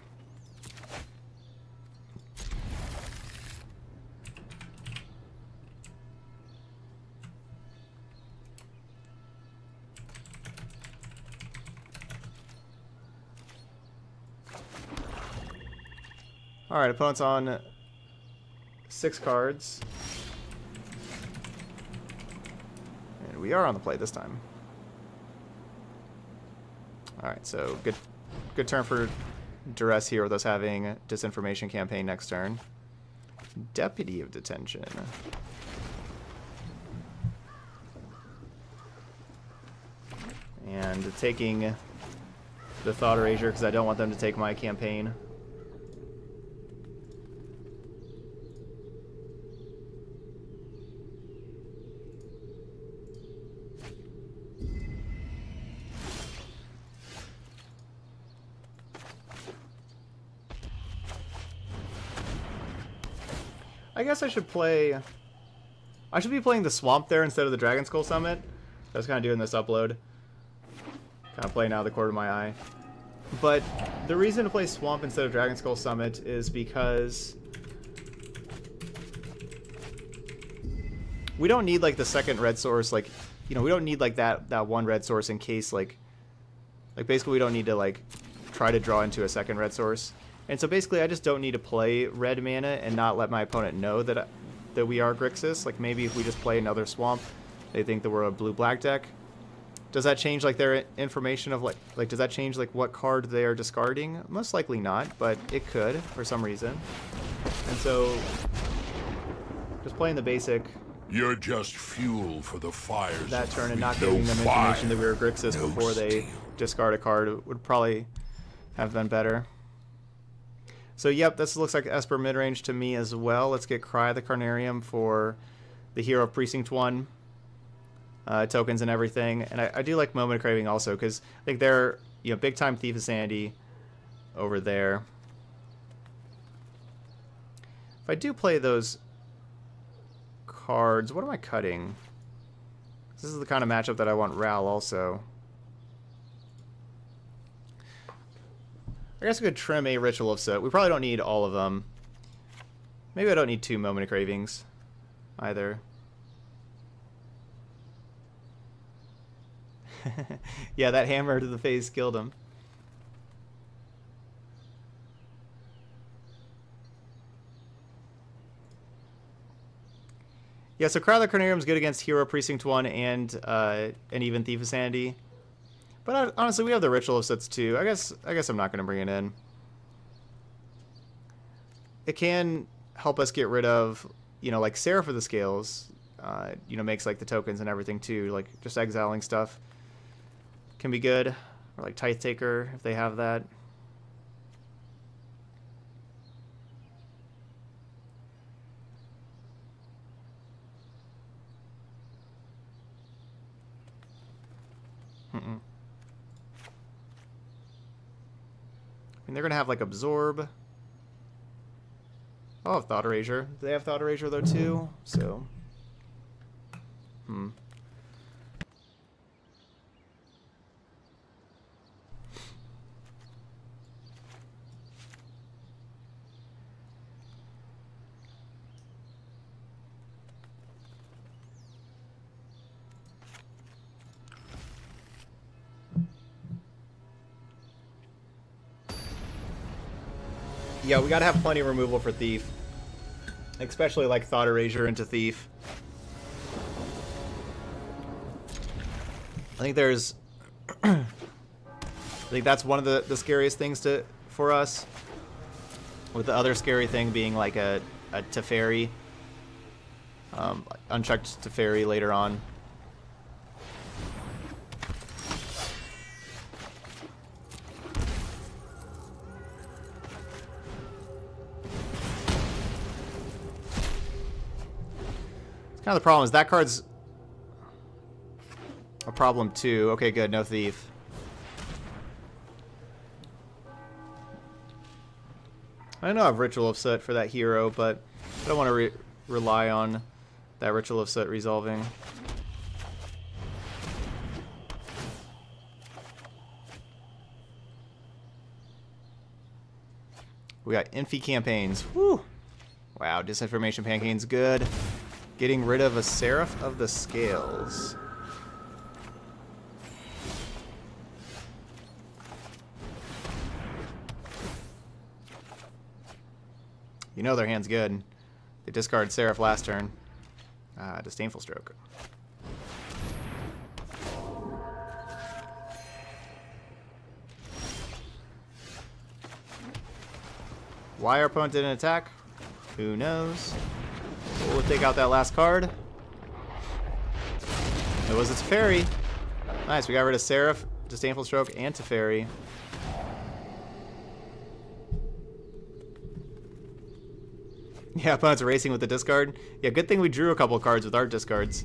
Alright, opponent's on six cards. And we are on the play this time. Alright, so good good turn for Duress here with us having Disinformation Campaign next turn. Deputy of Detention. And taking the Thought Erasure because I don't want them to take my campaign. I should play... I should be playing the Swamp there instead of the Dragonskull Summit. I was kind of doing this upload. Kind of playing out of the corner of my eye. But the reason to play Swamp instead of Dragonskull Summit is because... We don't need, like, the second red source, like... You know, we don't need, like, that, that one red source in case, like... Like, basically, we don't need to, like, try to draw into a second red source. And so basically, I just don't need to play red mana and not let my opponent know that that we are Grixis. Like, maybe if we just play another Swamp, they think that we're a blue-black deck. Does that change, like, their information of, like, like, does that change, like, what card they are discarding? Most likely not, but it could for some reason. And so, just playing the basic You're just fuel for the fires. that turn and not giving them information that we were Grixis no before they steel. discard a card would probably have been better. So yep, this looks like Esper midrange to me as well. Let's get Cry the Carnarium for the Hero of Precinct 1 uh, tokens and everything. And I, I do like Moment of Craving also because I think they're you know big time Thief of Sanity over there. If I do play those cards, what am I cutting? This is the kind of matchup that I want Ral also. I guess I could trim a Ritual of Soot. We probably don't need all of them. Maybe I don't need two Moment of Cravings either. yeah, that hammer to the face killed him. Yeah, so Crowther is good against Hero Precinct 1 and uh, and even Thief of Sanity. But uh, honestly, we have the Ritual of Soots too. I guess I guess I'm not going to bring it in. It can help us get rid of, you know, like Seraph of the Scales, uh, you know, makes like the tokens and everything too, like just exiling stuff can be good. Or like Tithe Taker, if they have that. They're gonna have like absorb. I'll have thought erasure. Do they have thought erasure though too? So, hmm. Yeah, we gotta have plenty of removal for Thief. Especially like Thought Erasure into Thief. I think there's... I think that's one of the, the scariest things to for us. With the other scary thing being like a, a Teferi. Um, unchecked Teferi later on. Kind of the problem is that card's a problem too. Okay, good. No thief. I know I have Ritual of Soot for that hero, but I don't want to re rely on that Ritual of Soot resolving. We got Infi campaigns. Woo! Wow, Disinformation Pancake's good. Getting rid of a Seraph of the Scales. You know their hand's good. They discard Seraph last turn. Ah, Disdainful Stroke. Why our opponent didn't attack? Who knows? We'll take out that last card. It was its fairy. Nice, we got rid of Seraph, Disdainful Stroke, and Teferi. Yeah, opponent's racing with the discard. Yeah, good thing we drew a couple cards with our discards.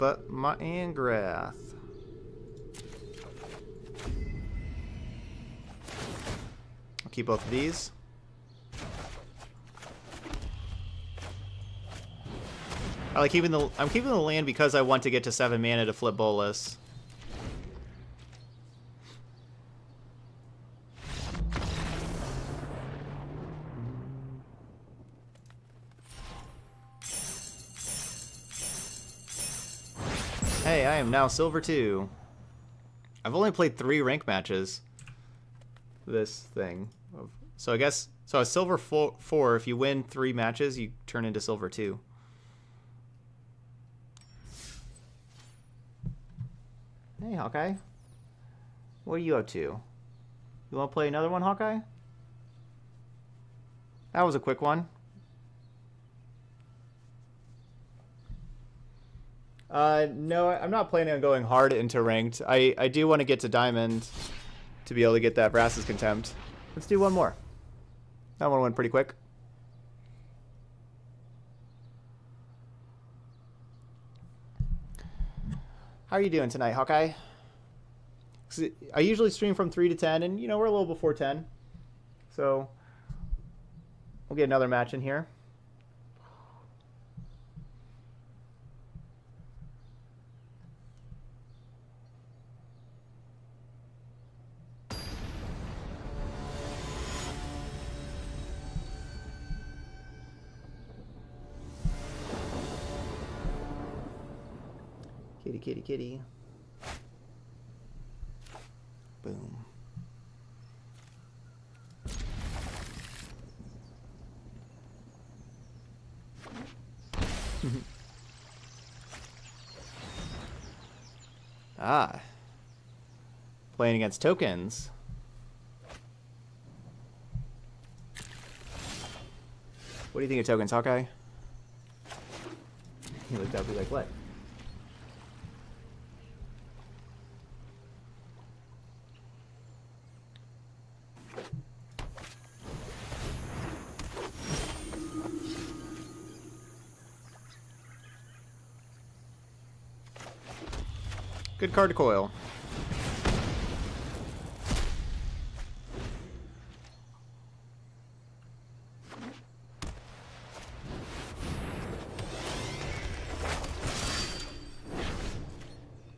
but my Angrath. I'll keep both of these. I like keeping the I'm keeping the land because I want to get to seven mana to flip Bolas. Hey, I am now silver two. I've only played three rank matches. This thing, so I guess so. A silver four, four. If you win three matches, you turn into silver two. Hey, Hawkeye. What are you up to? You want to play another one, Hawkeye? That was a quick one. Uh, no, I'm not planning on going hard into ranked. I, I do want to get to diamond to be able to get that Vraska's Contempt. Let's do one more. That one went pretty quick. How are you doing tonight, Hawkeye? I usually stream from 3 to 10, and, you know, we're a little before 10. So, we'll get another match in here. Kitty, kitty, kitty. Boom. ah. Playing against tokens. What do you think of tokens, Hawkeye? He looked up, he's like, what? Good card to coil.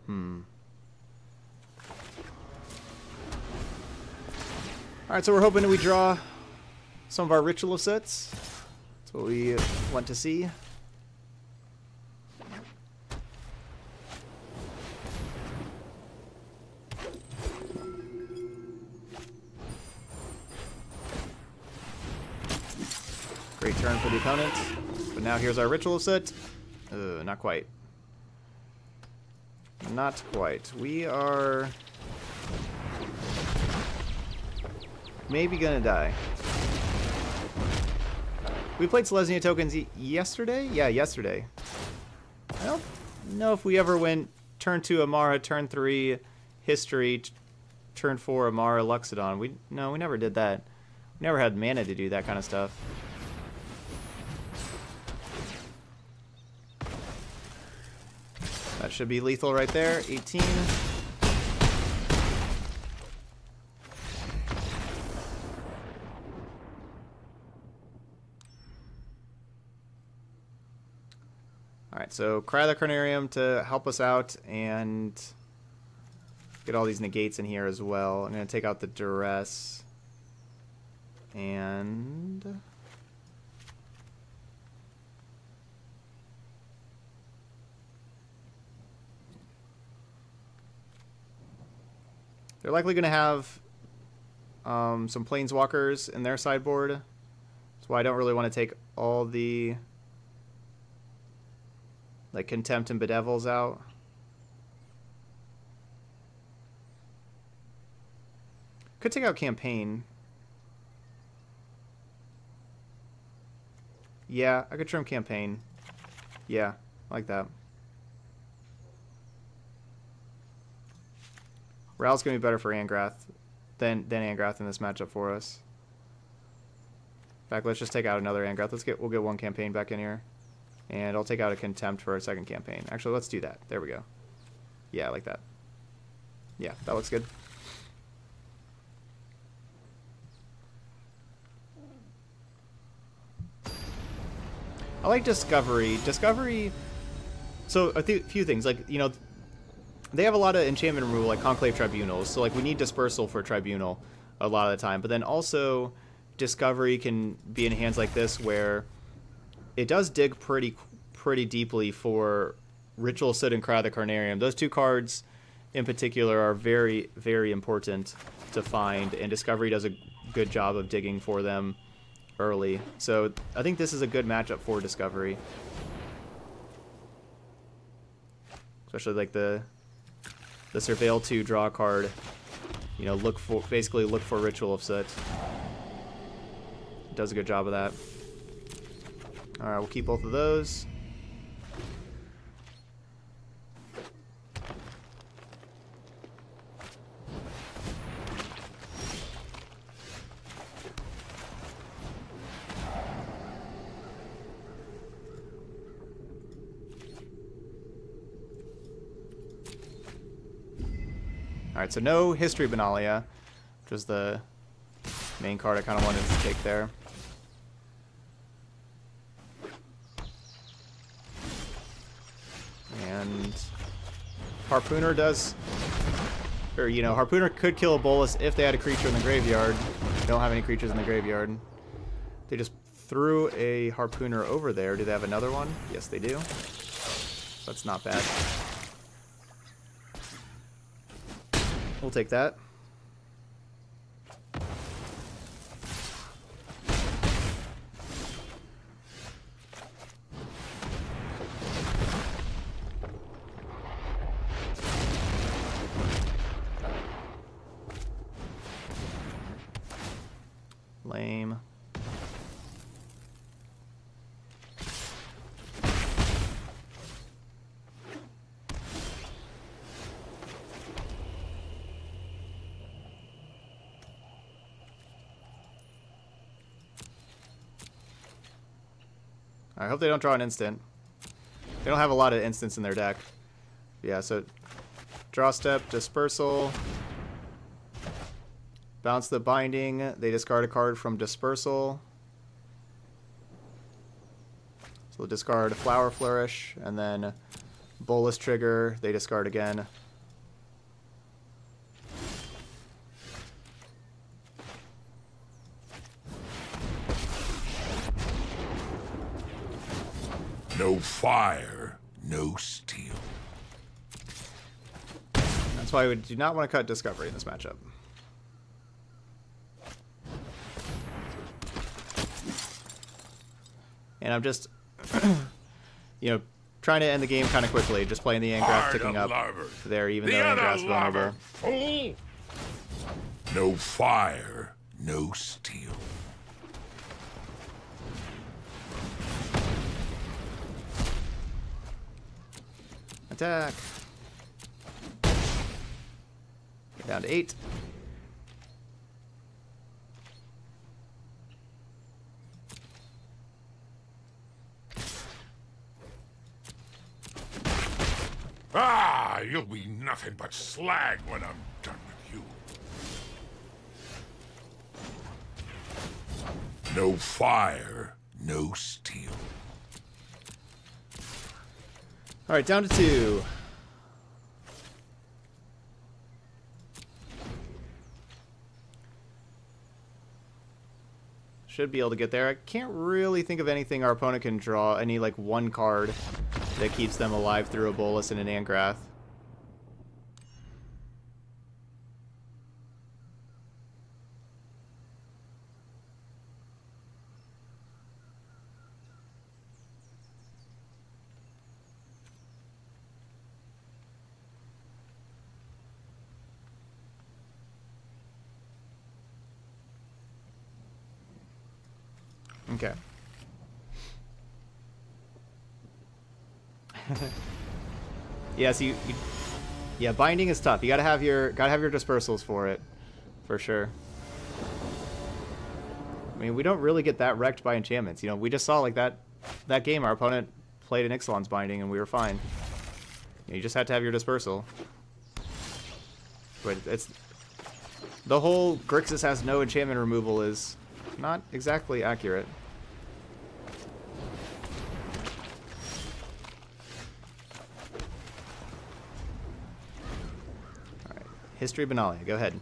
Hmm. Alright, so we're hoping that we draw some of our Ritual Soots. That's what we want to see. Opponent. But now here's our Ritual Soot. Uh, not quite. Not quite. We are... Maybe gonna die. We played Selesnya tokens yesterday? Yeah, yesterday. I don't know if we ever went turn 2 Emmara, turn 3 History, turn 4 Emmara Loxodon. We No, we never did that. We never had mana to do that kind of stuff. Should be lethal right there. 18. Alright, so cry the Carnarium to help us out and get all these negates in here as well. I'm going to take out the Duress. And... They're likely going to have um, some planeswalkers in their sideboard. That's why I don't really want to take all the like contempt and bedevils out. Could take out campaign. Yeah, I could trim campaign. Yeah, like that. Ral's gonna be better for Angrath than than Angrath in this matchup for us. In fact, let's just take out another Angrath. Let's get we'll get one campaign back in here. And I'll take out a Contempt for a second campaign. Actually, let's do that. There we go. Yeah, I like that. Yeah, that looks good. I like Discovery. Discovery. So a few things, like you know, they have a lot of enchantment removal, like Conclave Tribunals. So like we need Dispersal for Tribunal a lot of the time, but then also Discovery can be in hands like this where it does dig pretty pretty deeply for Ritual Soot and Cry of the Carnarium. Those two cards in particular are very very important to find, and Discovery does a good job of digging for them early. So I think this is a good matchup for Discovery. Especially like the the Surveil 2 draw card. You know, look for basically look for Ritual of Soot. Does a good job of that. Alright, we'll keep both of those. So no History Benalia, which was the main card I kind of wanted to take there. And Harpooner does, or you know, Harpooner could kill a Bolas if they had a creature in the graveyard. They don't have any creatures in the graveyard. They just threw a Harpooner over there. Do they have another one? Yes, they do. That's not bad. We'll take that. Lame. I hope they don't draw an instant. They don't have a lot of instants in their deck. Yeah, so draw step, dispersal. Bounce the binding. They discard a card from dispersal. So they'll discard a flower flourish and then Bolas trigger. They discard again. No fire, no steel. That's why we do not want to cut Discovery in this matchup. And I'm just, you know, trying to end the game kind of quickly. Just playing the Angrath ticking up lover. there, even The though Angrath's vulnerable. fool. No fire, no steel. Attack. Get down to eight. Ah, you'll be nothing but slag when I'm done with you. No fire, no steel. All right, down to two. Should be able to get there. I can't really think of anything our opponent can draw. Any, like, one card that keeps them alive through a Bolas and an Angrath. Okay. yes, you, you. Yeah, binding is tough. You gotta have your gotta have your dispersals for it, for sure. I mean, we don't really get that wrecked by enchantments. You know, we just saw like that that game. Our opponent played an Ixalan's Binding and we were fine. You just had to have your Dispersal. But it's... The whole Grixis has no enchantment removal is not exactly accurate. History Benalia, go ahead.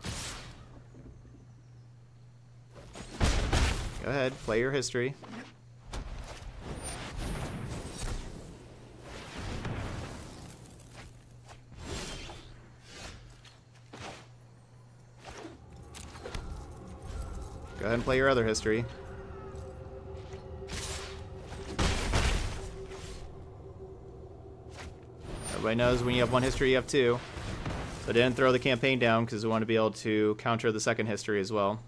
Go ahead, play your history. Go ahead and play your other history. Everybody knows when you have one history, you have two. So I didn't throw the campaign down because we want to be able to counter the second history as well.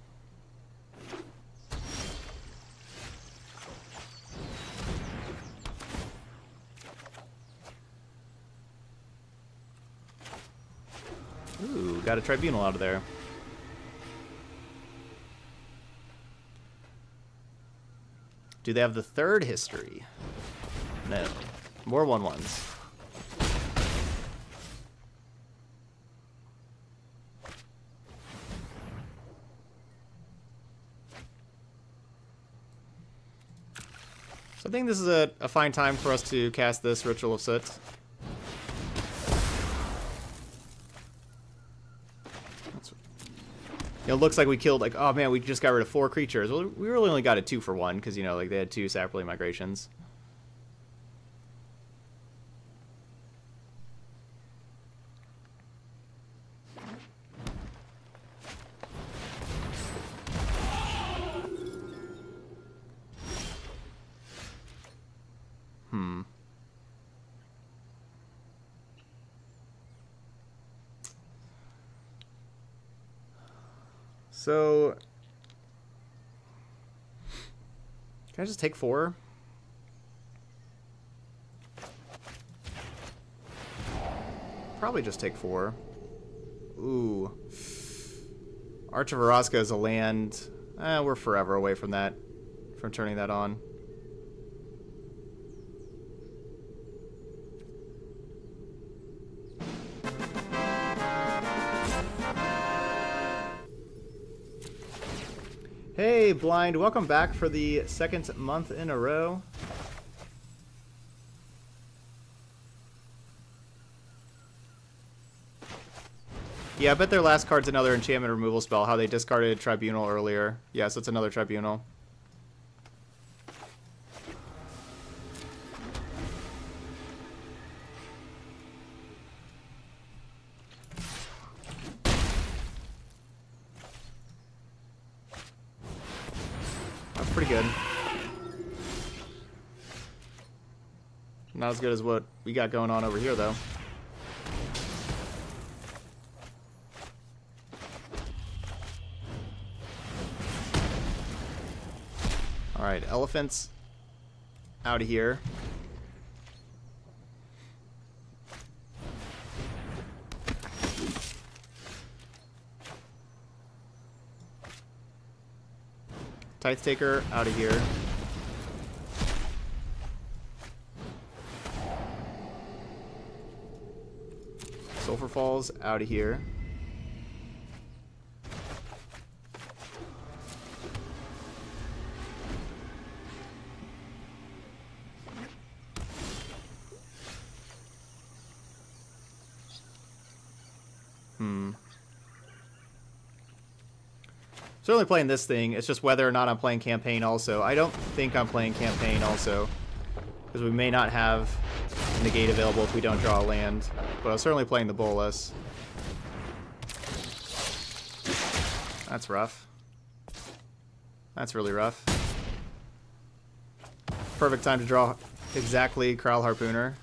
Ooh, got a tribunal out of there. Do they have the third history? No. More one ones. Think this is a, a fine time for us to cast this Ritual of Soot. It looks like we killed like oh man we just got rid of four creatures. Well we really only got a two for one because you know like they had two Saproling migrations. Hmm. So, can I just take four? Probably just take four. Ooh. Arch of Orazca is a land. Eh, we're forever away from that, from turning that on. Blind, welcome back for the second month in a row. Yeah, I bet their last card's another enchantment removal spell, how they discarded Tribunal earlier. Yes, yeah, so it's another Tribunal. As good as what we got going on over here, though. Alright, elephants out of here. Tithe Taker out of here. Sulfur Falls out of here. Hmm. Certainly playing this thing. It's just whether or not I'm playing campaign also. I don't think I'm playing campaign also. Because we may not have negate available if we don't draw a land. But I'm certainly playing the Bolas. That's rough. That's really rough. Perfect time to draw exactly Kraul Harpooner.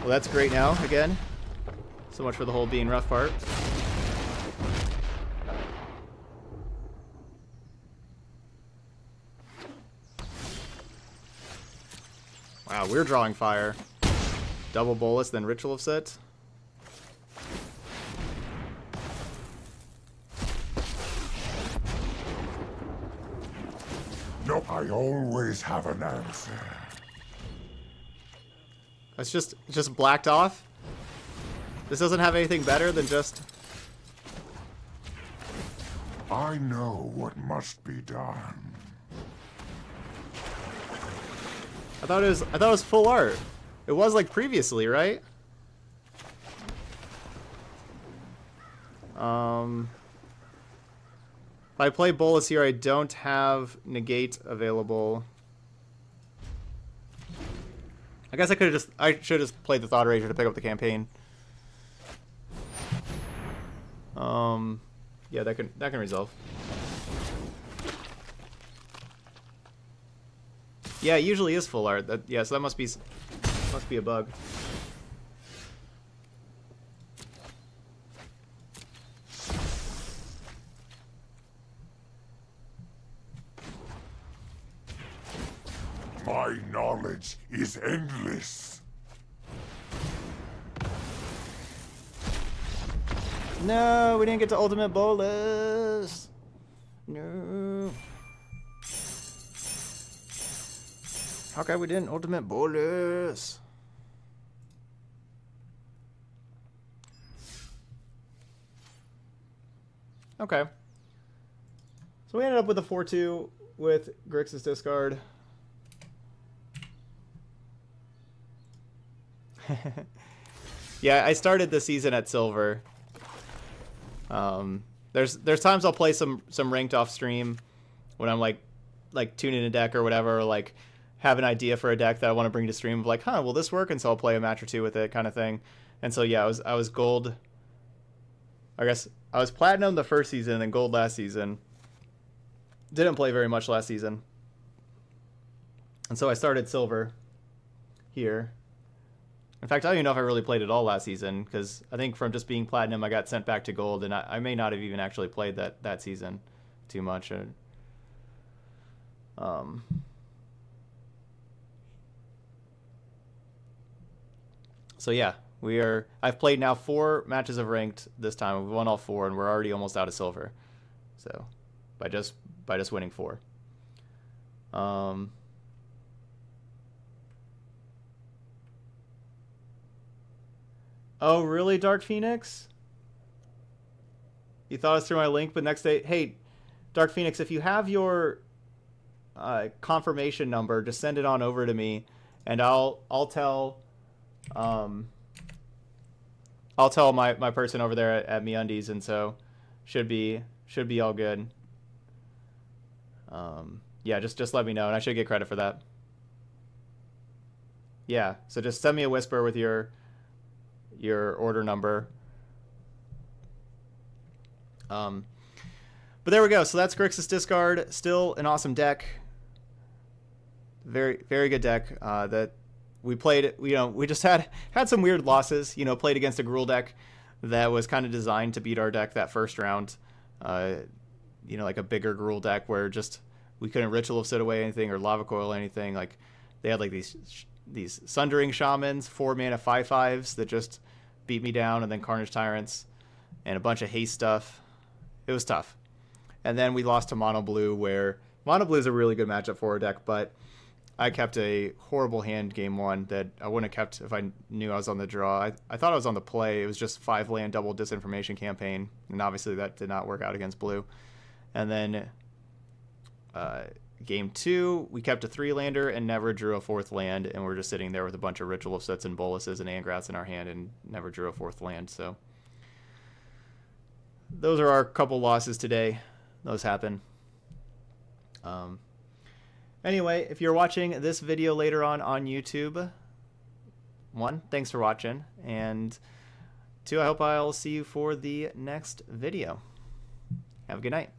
Well, that's great now, again. So much for the whole being rough part. We're drawing fire. Double Bolas, then Ritual of Soot. No, I always have an answer. It's just just blacked off. This doesn't have anything better than just. I know what must be done. I thought it was I thought it was full art. It was like previously, right? Um, if I play Bolas here, I don't have negate available. I guess I could have just I should have just played the Thought Erasure to pick up the campaign. Um, yeah, that can that can resolve. Yeah, it usually is full art. That yeah, so that must be must be a bug. My knowledge is endless. No, we didn't get to Ultimate Bolas. No. How come we didn't Ultimate Bolas? Okay. So we ended up with a 4-2 with Grixis discard. yeah, I started the season at silver. Um, there's there's times I'll play some some ranked off stream when I'm like like tuning a deck or whatever, or like have an idea for a deck that I want to bring to stream. of Like, huh, will this work? And so I'll play a match or two with it, kind of thing. And so yeah, I was I was gold. I guess I was platinum the first season and then gold last season. Didn't play very much last season. And so I started silver here. In fact, I don't even know if I really played at all last season because I think from just being platinum, I got sent back to gold, and I, I may not have even actually played that that season too much. Um. So yeah, we are. I've played now four matches of ranked this time. We've won all four, and we're already almost out of silver. So, by just by just winning four. Um. Oh, really, Dark Phoenix? You thought was through my link, but next day, hey, Dark Phoenix, if you have your uh, confirmation number, just send it on over to me, and I'll I'll tell, um, I'll tell my, my person over there at, at MeUndies, and so should be should be all good. Um, yeah, just just let me know, and I should get credit for that. Yeah, so just send me a whisper with your your order number. Um, but there we go. So that's Grixis Discard. Still an awesome deck. Very, very good deck. Uh, that we played. You know, we just had had some weird losses. You know, played against a Gruul deck that was kind of designed to beat our deck that first round. Uh, you know, like a bigger Gruul deck where just we couldn't Ritual of Soot away anything or Lava Coil anything. Like they had like these these Sundering Shamans, four mana five fives that just beat me down, and then Carnage Tyrants, and a bunch of haste stuff. It was tough. And then we lost to Mono Blue, where Mono Blue is a really good matchup for our deck, but I kept a horrible hand game one that I wouldn't have kept if I knew I was on the draw. I, I thought I was on the play. It was just five land double disinformation campaign, and obviously that did not work out against blue. And then uh, game two, we kept a three lander and never drew a fourth land, and we're just sitting there with a bunch of Ritual of Soots and Bolases and Angraths in our hand and never drew a fourth land. So those are our couple losses today. Those happen. Um, anyway, if you're watching this video later on on YouTube, one, thanks for watching, and two, I hope I'll see you for the next video. Have a good night.